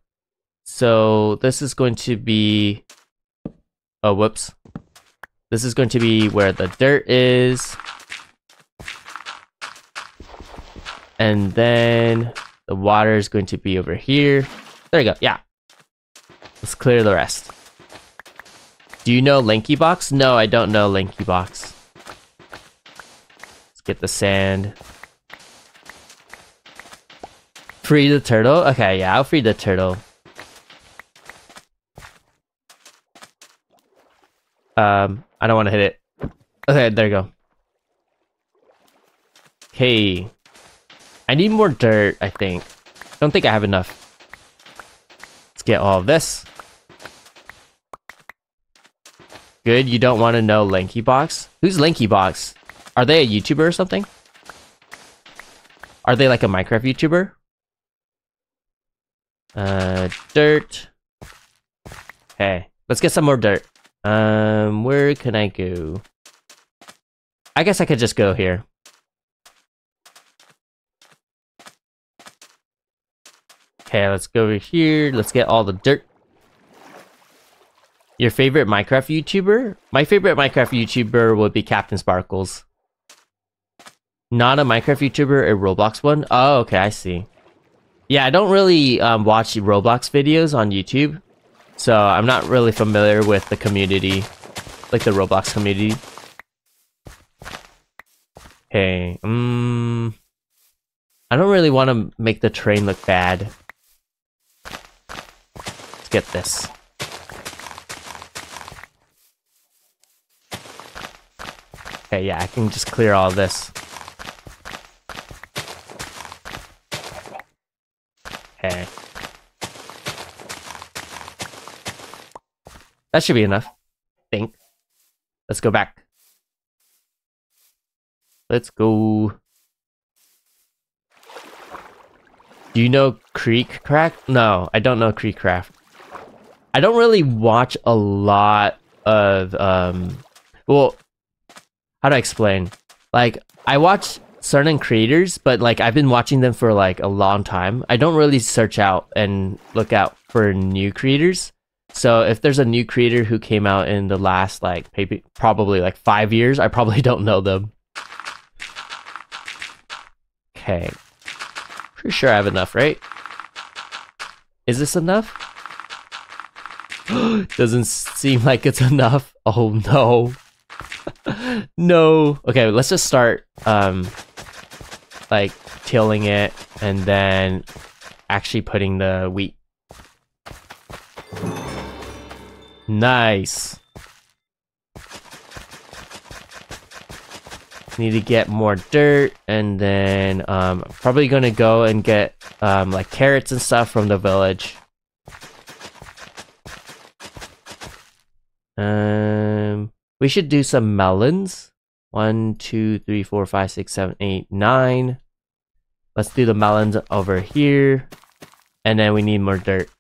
S1: So this is going to be. Oh, whoops. This is going to be where the dirt is. And then the water is going to be over here. There you go. Yeah. Let's clear the rest. Do you know LankyBox? No, I don't know LankyBox. Let's get the sand. Free the turtle? Okay, yeah, I'll free the turtle. Um, I don't want to hit it. Okay, there you go. Okay. I need more dirt, I think. I don't think I have enough. Let's get all of this. Good, you don't want to know LankyBox? Who's LankyBox? Are they a YouTuber or something? Are they like a Minecraft YouTuber? Uh, dirt. Okay, let's get some more dirt. Um, where can I go? I guess I could just go here. Okay, let's go over here. Let's get all the dirt. Your favorite Minecraft YouTuber? My favorite Minecraft YouTuber would be CaptainSparklez. Not a Minecraft YouTuber, a Roblox one? Oh, okay, I see. Yeah, I don't really um, watch Roblox videos on YouTube. So I'm not really familiar with the community, like the Roblox community. Okay, um, I don't really want to make the train look bad. Let's get this. Okay, yeah, I can just clear all this. Okay. That should be enough. think. Let's go back. Let's go. Do you know Creek Craft? No, I don't know Creek Craft. I don't really watch a lot of um well how do I explain? Like I watch certain creators, but like I've been watching them for like a long time. I don't really search out and look out for new creators. So if there's a new creator who came out in the last like maybe probably like five years, I probably don't know them. Okay. Pretty sure I have enough, right? Is this enough? Doesn't seem like it's enough. Oh no. no. Okay, let's just start um like tilling it and then actually putting the wheat Nice. Need to get more dirt and then um, probably gonna go and get um, like carrots and stuff from the village. Um, we should do some melons. One, two, three, four, five, six, seven, eight, nine. Let's do the melons over here. And then we need more dirt.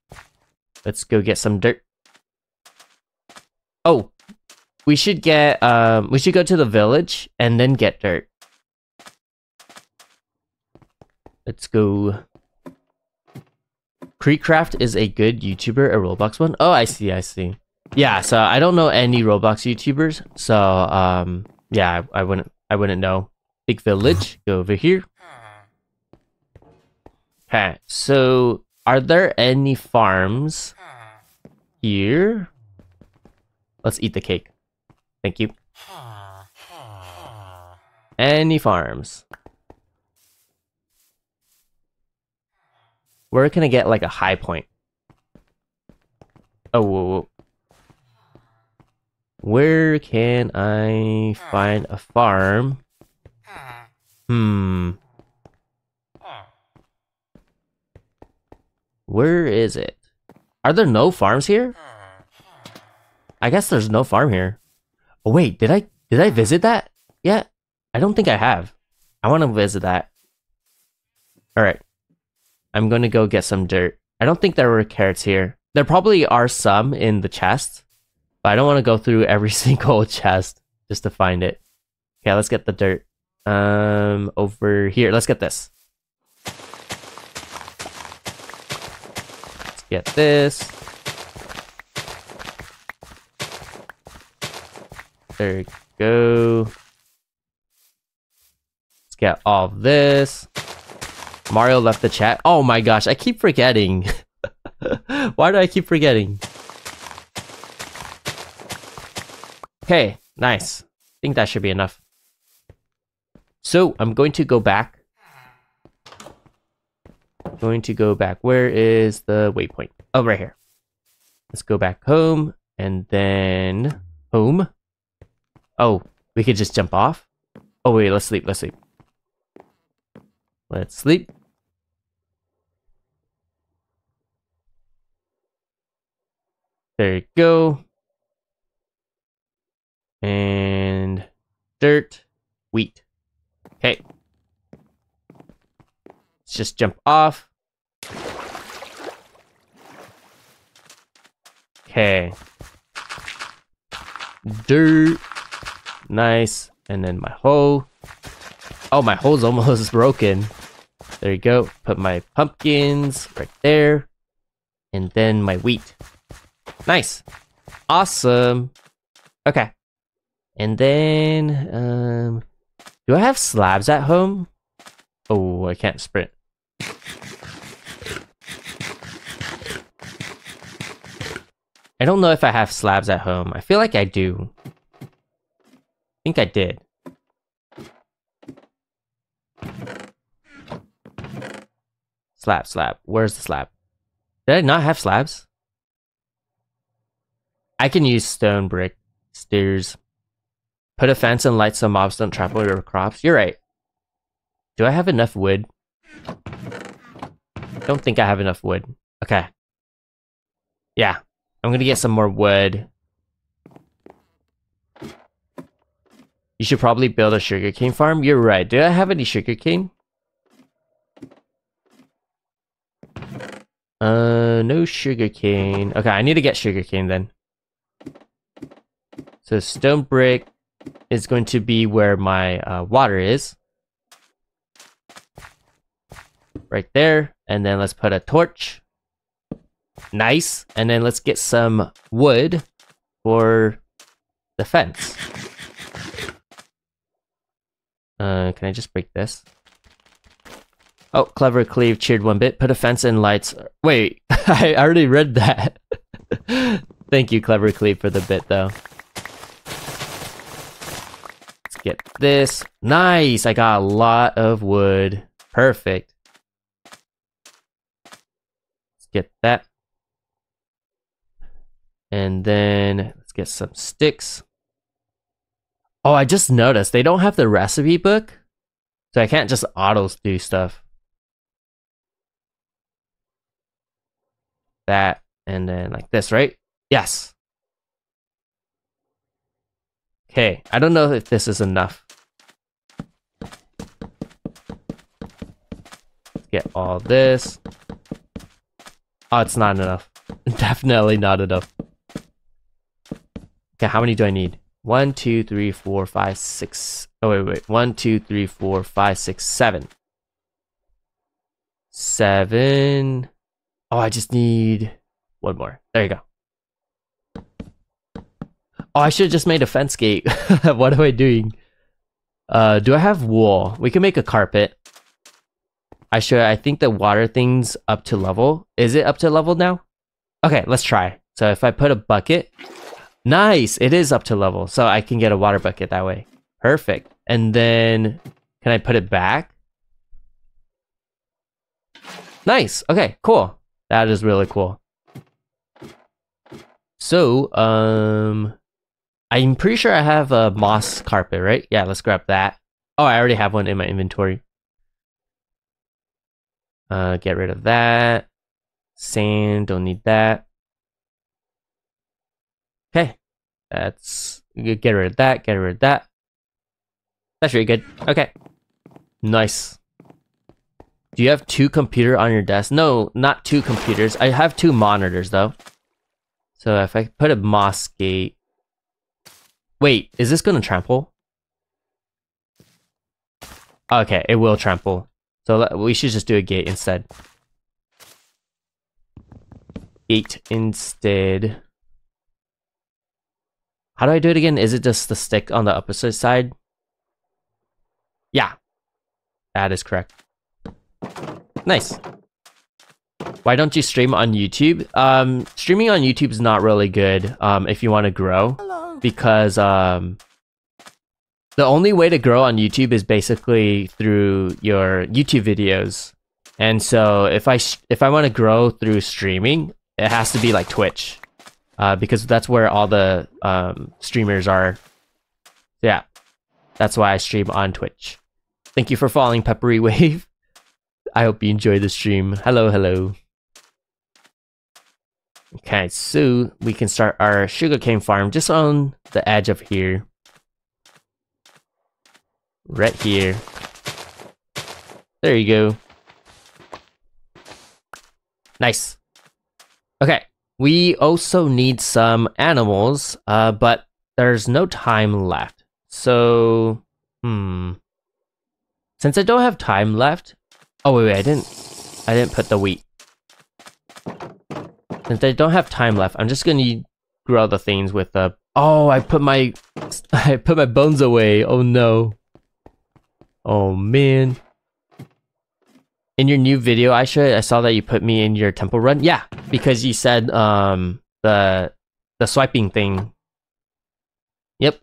S1: Let's go get some dirt. Oh, we should get um we should go to the village and then get dirt. Let's go. Creekcraft is a good YouTuber, a Roblox one. Oh, I see, I see. Yeah, so I don't know any Roblox YouTubers, so um yeah, I, I wouldn't I wouldn't know. Big village, go over here. Okay, so are there any farms here? Let's eat the cake. Thank you. Any farms? Where can I get like a high point? Oh, whoa, whoa. Where can I find a farm? Hmm. Where is it? Are there no farms here? I guess there's no farm here. Oh wait, did I did I visit that yet? I don't think I have. I want to visit that. All right. I'm going to go get some dirt. I don't think there were carrots here. There probably are some in the chest, but I don't want to go through every single chest just to find it. Okay, let's get the dirt. Um, over here. Let's get this. Let's Get this. There we go. Let's get all this. Mario left the chat. Oh my gosh, I keep forgetting. Why do I keep forgetting? Okay, nice. I think that should be enough. So, I'm going to go back. I'm Going to go back. Where is the waypoint? Oh, right here. Let's go back home and then home. Oh, we could just jump off? Oh wait, let's sleep, let's sleep. Let's sleep. There you go. And dirt, wheat. Okay. Let's just jump off. Okay. Dirt. Nice. And then my hoe. Oh, my hoe's almost broken. There you go. Put my pumpkins right there. And then my wheat. Nice. Awesome. Okay. And then, um, do I have slabs at home? Oh, I can't sprint. I don't know if I have slabs at home. I feel like I do. I think I did. Slab, slab. Where's the slab? Did I not have slabs? I can use stone brick, stairs. Put a fence and light so mobs don't trample your crops. You're right. Do I have enough wood? Don't think I have enough wood. Okay. Yeah. I'm gonna get some more wood. You should probably build a sugarcane farm. You're right. Do I have any sugarcane? Uh, no sugarcane. Okay, I need to get sugarcane then. So stone brick is going to be where my uh, water is. Right there. And then let's put a torch. Nice. And then let's get some wood for the fence. Uh, can I just break this? Oh, clever cleave cheered one bit. Put a fence and lights. Wait, I already read that. Thank you, clever cleave, for the bit though. Get this. Nice. I got a lot of wood. Perfect. Let's get that. And then let's get some sticks. Oh, I just noticed they don't have the recipe book. So I can't just auto do stuff. That and then like this, right? Yes. Okay, I don't know if this is enough. Get all this. Oh, it's not enough. Definitely not enough. Okay, how many do I need? One, two, three, four, five, six. Oh, wait, wait. One, two, three, four, five, six, seven. Seven. Oh, I just need one more. There you go. Oh, I should have just made a fence gate. what am I doing? Uh, do I have wool? We can make a carpet. I should. I think the water thing's up to level. Is it up to level now? Okay, let's try. So if I put a bucket, nice, it is up to level. So I can get a water bucket that way. Perfect. And then can I put it back? Nice. Okay, cool. That is really cool. So, um, I'm pretty sure I have a moss carpet, right? Yeah, let's grab that. Oh, I already have one in my inventory. Uh, get rid of that. Sand, don't need that. Okay, that's get rid of that. Get rid of that. That's really good. Okay, nice. Do you have two computer on your desk? No, not two computers. I have two monitors though. So if I put a moss gate, wait, is this gonna trample? Okay, it will trample. So we should just do a gate instead. Gate instead. How do I do it again? Is it just the stick on the opposite side? Yeah. That is correct. Nice. Why don't you stream on YouTube? Um, streaming on YouTube is not really good um, if you want to grow.
S2: Hello.
S1: Because um, the only way to grow on YouTube is basically through your YouTube videos. And so if I if I want to grow through streaming, it has to be like Twitch, uh, because that's where all the um, streamers are. Yeah, that's why I stream on Twitch. Thank you for following Peppery Wave. I hope you enjoy the stream. Hello, hello. Okay, so we can start our sugarcane farm just on the edge of here. Right here. There you go. Nice. Okay, we also need some animals, uh, but there's no time left. So, hmm. Since I don't have time left, oh wait, wait, I didn't, I didn't put the wheat. Since I don't have time left, I'm just gonna grow the things with the. Oh, I put my, I put my bones away. Oh no. Oh man. In your new video, iShoya, I saw that you put me in your temple run. Yeah, because you said um the the swiping thing. Yep.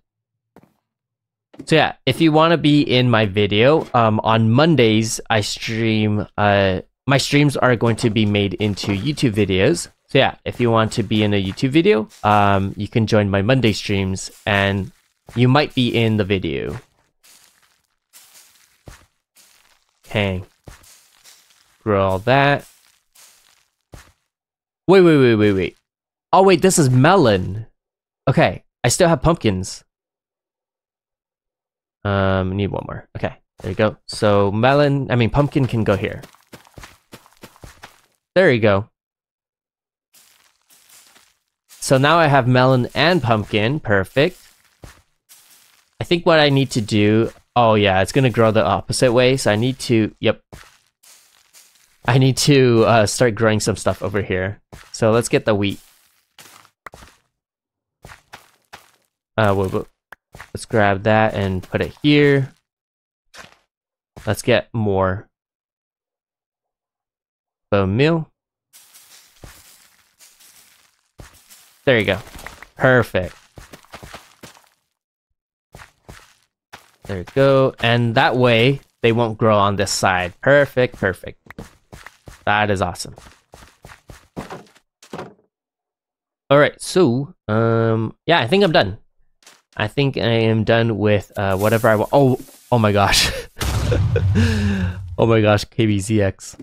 S1: So yeah, if you want to be in my video, um on Mondays I stream uh my streams are going to be made into YouTube videos. So yeah, if you want to be in a YouTube video, um you can join my Monday streams and you might be in the video. Okay. Grow all that. Wait, wait, wait, wait, wait. Oh, wait, this is melon. Okay, I still have pumpkins. Um, need one more. Okay, there you go. So melon, I mean pumpkin can go here. There you go. So now I have melon and pumpkin. Perfect. I think what I need to do... Oh yeah, it's gonna grow the opposite way, so I need to... Yep. I need to uh, start growing some stuff over here. So let's get the wheat. Uh, whoa, whoa. Let's grab that and put it here. Let's get more bone meal. There you go. Perfect. There you go. And that way, they won't grow on this side. Perfect, perfect. That is awesome. Alright, so, um, yeah, I think I'm done. I think I am done with uh, whatever I want. Oh, oh my gosh. oh my gosh, KBZX.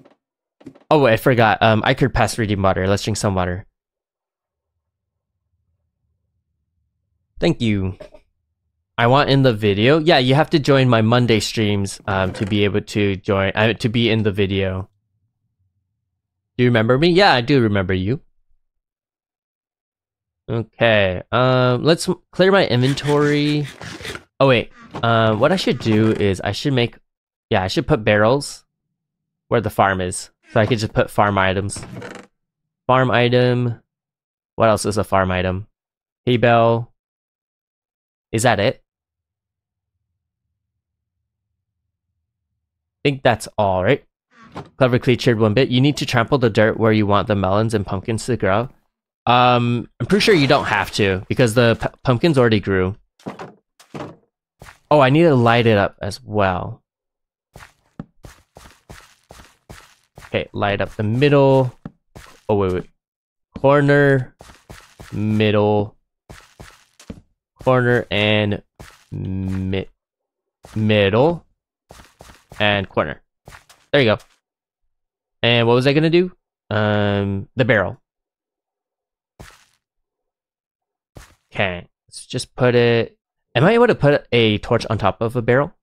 S1: Oh, wait, I forgot. Um, I could pass reading water. Let's drink some water. Thank you. I want in the video. Yeah, you have to join my Monday streams um, to be able to join uh, to be in the video. Do you remember me? Yeah, I do remember you. Okay, um, let's clear my inventory. Oh wait, um, what I should do is I should make, yeah, I should put barrels where the farm is, so I could just put farm items. Farm item. What else is a farm item? Hay bale. Is that it? I think that's all, right? Clever cleared one bit. You need to trample the dirt where you want the melons and pumpkins to grow. Um, I'm pretty sure you don't have to because the pumpkins already grew. Oh, I need to light it up as well. Okay, light up the middle. Oh, wait, wait. Corner, middle, corner, and mi middle, and corner. There you go. And what was I gonna do? Um, the barrel. Okay, let's just put it. Am I able to put a torch on top of a barrel?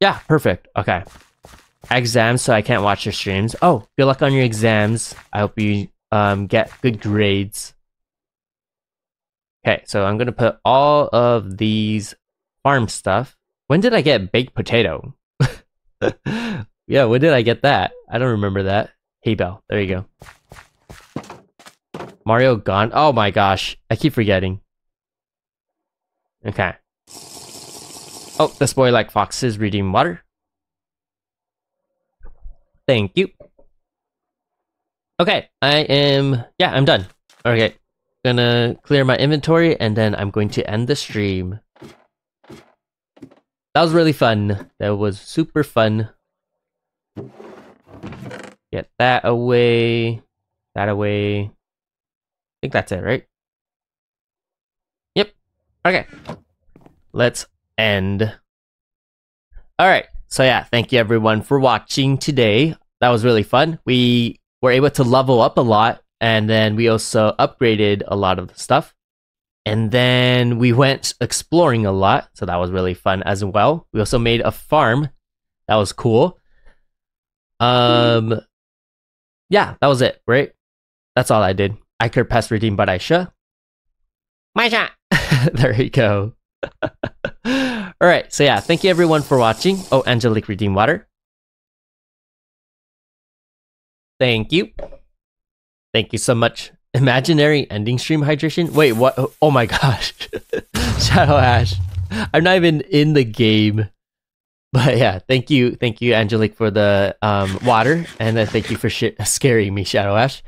S1: Yeah, perfect. Okay. Exams, so I can't watch your streams. Oh, good luck on your exams. I hope you um, get good grades. Okay, so I'm gonna put all of these farm stuff. When did I get baked potato? yeah, when did I get that? I don't remember that. Hay bell. There you go. Mario gone. Oh my gosh. I keep forgetting. Okay. Oh, this boy like foxes reading water. Thank you. Okay, I am... Yeah, I'm done. Okay, gonna clear my inventory and then I'm going to end the stream. That was really fun. That was super fun. Get that away. That away. I think that's it, right? Yep. Okay. Let's end. Alright. So yeah, thank you everyone for watching today. That was really fun. We were able to level up a lot and then we also upgraded a lot of the stuff. And then we went exploring a lot, so that was really fun as well. We also made a farm. That was cool. Um yeah, that was it, right? That's all I did. I could pass redeem but I should. My shot. there you go. all right, so yeah, thank you everyone for watching. Oh, Angelique redeem water. Thank you. Thank you so much. Imaginary ending stream hydration? Wait, what? Oh my gosh. Shadow Ash. I'm not even in the game. But yeah, thank you, thank you, Angelique, for the um, water, and then thank you for scaring me, Shadow Ash.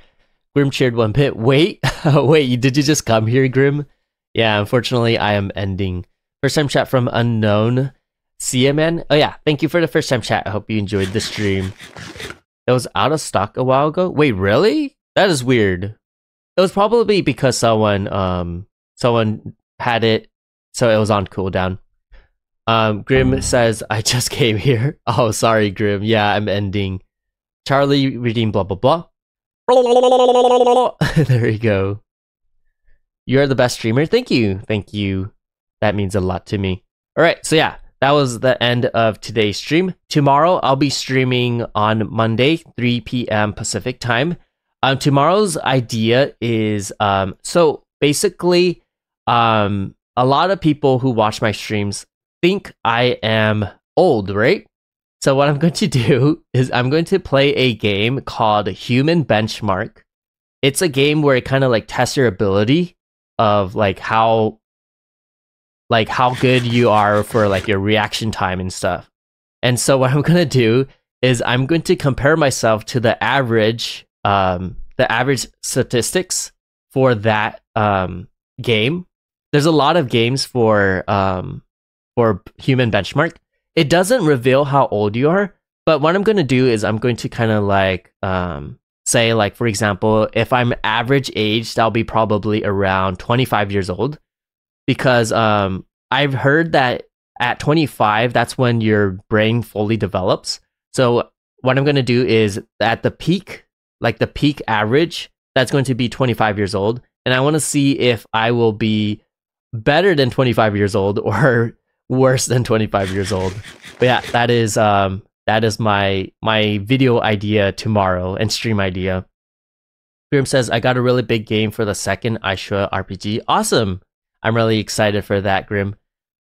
S1: Grim cheered one pit. Wait, wait, did you just come here, Grim? Yeah, unfortunately, I am ending. First time chat from unknown. CMN. Oh yeah, thank you for the first time chat. I hope you enjoyed the stream. It was out of stock a while ago. Wait, really? That is weird. It was probably because someone um someone had it, so it was on cooldown. Um, Grim says, "I just came here." Oh, sorry, Grim. Yeah, I'm ending. Charlie reading blah blah blah. there you go. You're the best streamer. Thank you, thank you. That means a lot to me. All right, so yeah, that was the end of today's stream. Tomorrow I'll be streaming on Monday, 3 p.m. Pacific time. Um, tomorrow's idea is um, so basically, um, a lot of people who watch my streams think I am old, right? So what I'm going to do is I'm going to play a game called Human Benchmark. It's a game where it kind of like tests your ability of like how like how good you are for like your reaction time and stuff. And so what I'm going to do is I'm going to compare myself to the average um, the average statistics for that um, game. There's a lot of games for um, for human benchmark. It doesn't reveal how old you are, but what I'm going to do is I'm going to kind of like um, say like for example, if I'm average age, I'll be probably around 25 years old because um, I've heard that at 25 that's when your brain fully develops. So what I'm going to do is at the peak like the peak average, that's going to be 25 years old. And I want to see if I will be better than 25 years old or worse than 25 years old. But yeah, that is um that is my my video idea tomorrow and stream idea. Grim says I got a really big game for the second iShoya RPG. Awesome. I'm really excited for that, Grim.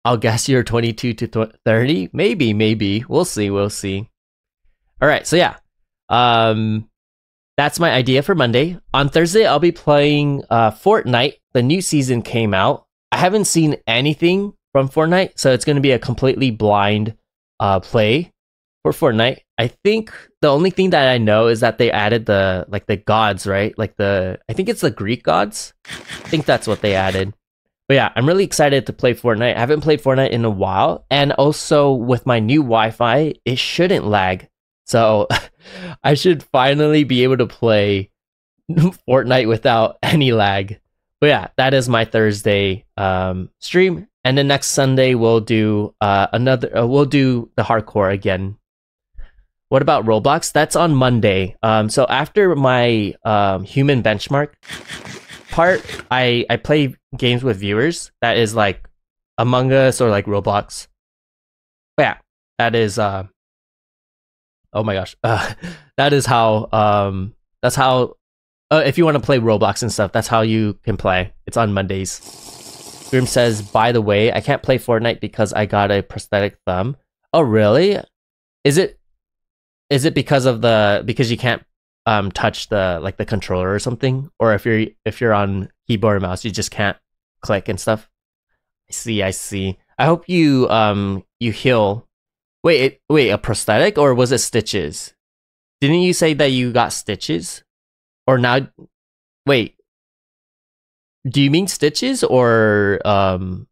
S1: I'll guess you're 22 to 30. Maybe, maybe. We'll see. We'll see. All right. So yeah. Um that's my idea for Monday. On Thursday, I'll be playing uh, Fortnite. The new season came out. I haven't seen anything from Fortnite, so it's going to be a completely blind uh, play for Fortnite. I think the only thing that I know is that they added the like the gods, right? Like the I think it's the Greek gods. I think that's what they added. But yeah, I'm really excited to play Fortnite. I haven't played Fortnite in a while, and also with my new Wi-Fi, it shouldn't lag. So I should finally be able to play Fortnite without any lag. But yeah, that is my Thursday um, stream, and then next Sunday we'll do uh, another. Uh, we'll do the hardcore again. What about Roblox? That's on Monday. Um, so after my um, human benchmark part, I I play games with viewers. That is like Among Us or like Roblox. But yeah, that is uh, oh my gosh, uh, that is how um that's how uh, if you want to play Roblox and stuff, that's how you can play. It's on Mondays. Grim says, by the way, I can't play Fortnite because I got a prosthetic thumb. Oh really? Is it is it because of the because you can't um touch the like the controller or something, or if you're if you're on keyboard or mouse, you just can't click and stuff. I see, I see. I hope you um you heal. Wait, it, wait, a prosthetic or was it stitches? Didn't you say that you got stitches? Or now wait. Do you mean stitches or um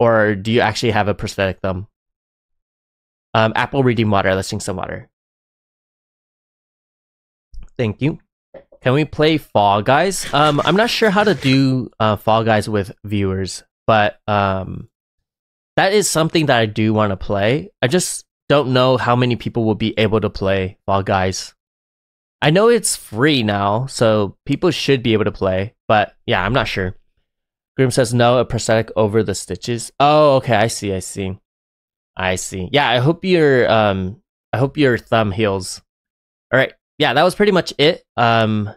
S1: or do you actually have a prosthetic thumb? Um apple reading water, let's drink some water. Thank you. Can we play Fall Guys? Um I'm not sure how to do uh Fall Guys with viewers, but um that is something that I do want to play. I just don't know how many people will be able to play Fall Guys. I know it's free now, so people should be able to play, but yeah, I'm not sure. Grim says no, a prosthetic over the stitches. Oh, okay, I see, I see. I see. Yeah, I hope your um I hope your thumb heals. All right. Yeah, that was pretty much it. Um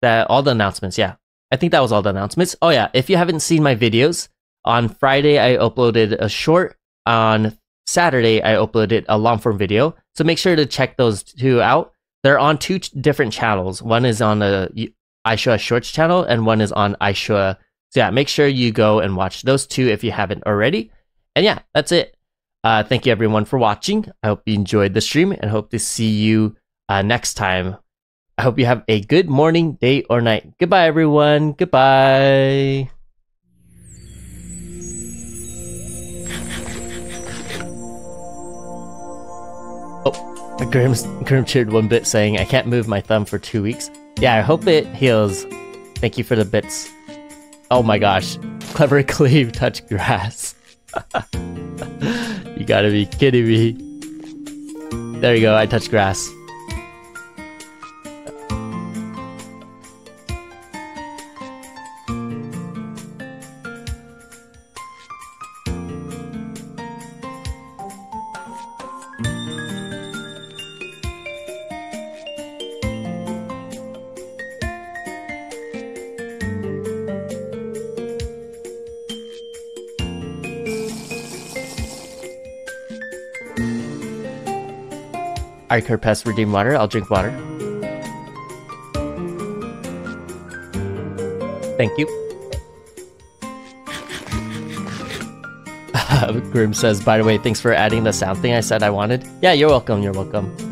S1: that all the announcements, yeah. I think that was all the announcements. Oh yeah, if you haven't seen my videos, on Friday, I uploaded a short. On Saturday, I uploaded a long form video. So make sure to check those two out. They're on two different channels. One is on the iShoya Shorts channel, and one is on iShoya. So yeah, make sure you go and watch those two if you haven't already. And yeah, that's it. Uh, thank you everyone for watching. I hope you enjoyed the stream and hope to see you uh, next time. I hope you have a good morning, day, or night. Goodbye, everyone. Goodbye. Grim, Grim cheered one bit saying, I can't move my thumb for two weeks. Yeah, I hope it heals. Thank you for the bits. Oh my gosh. Clever Cleve touch grass. you gotta be kidding me. There you go, I touch grass. Iker Pest redeem water. I'll drink water. Thank you. Grim says, by the way, thanks for adding the sound thing I said I wanted. Yeah, you're welcome, you're welcome.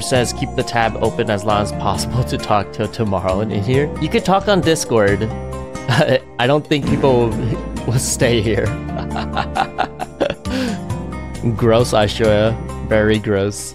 S1: Says keep the tab open as long as possible to talk till tomorrow in here. You could talk on Discord. I don't think people will stay here. gross, iShoya. Very gross.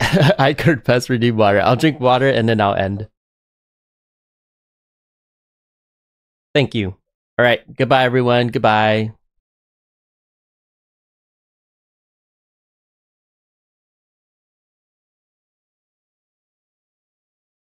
S1: I could pass redeem water. I'll drink water and then I'll end. Thank you. All right. Goodbye, everyone. Goodbye.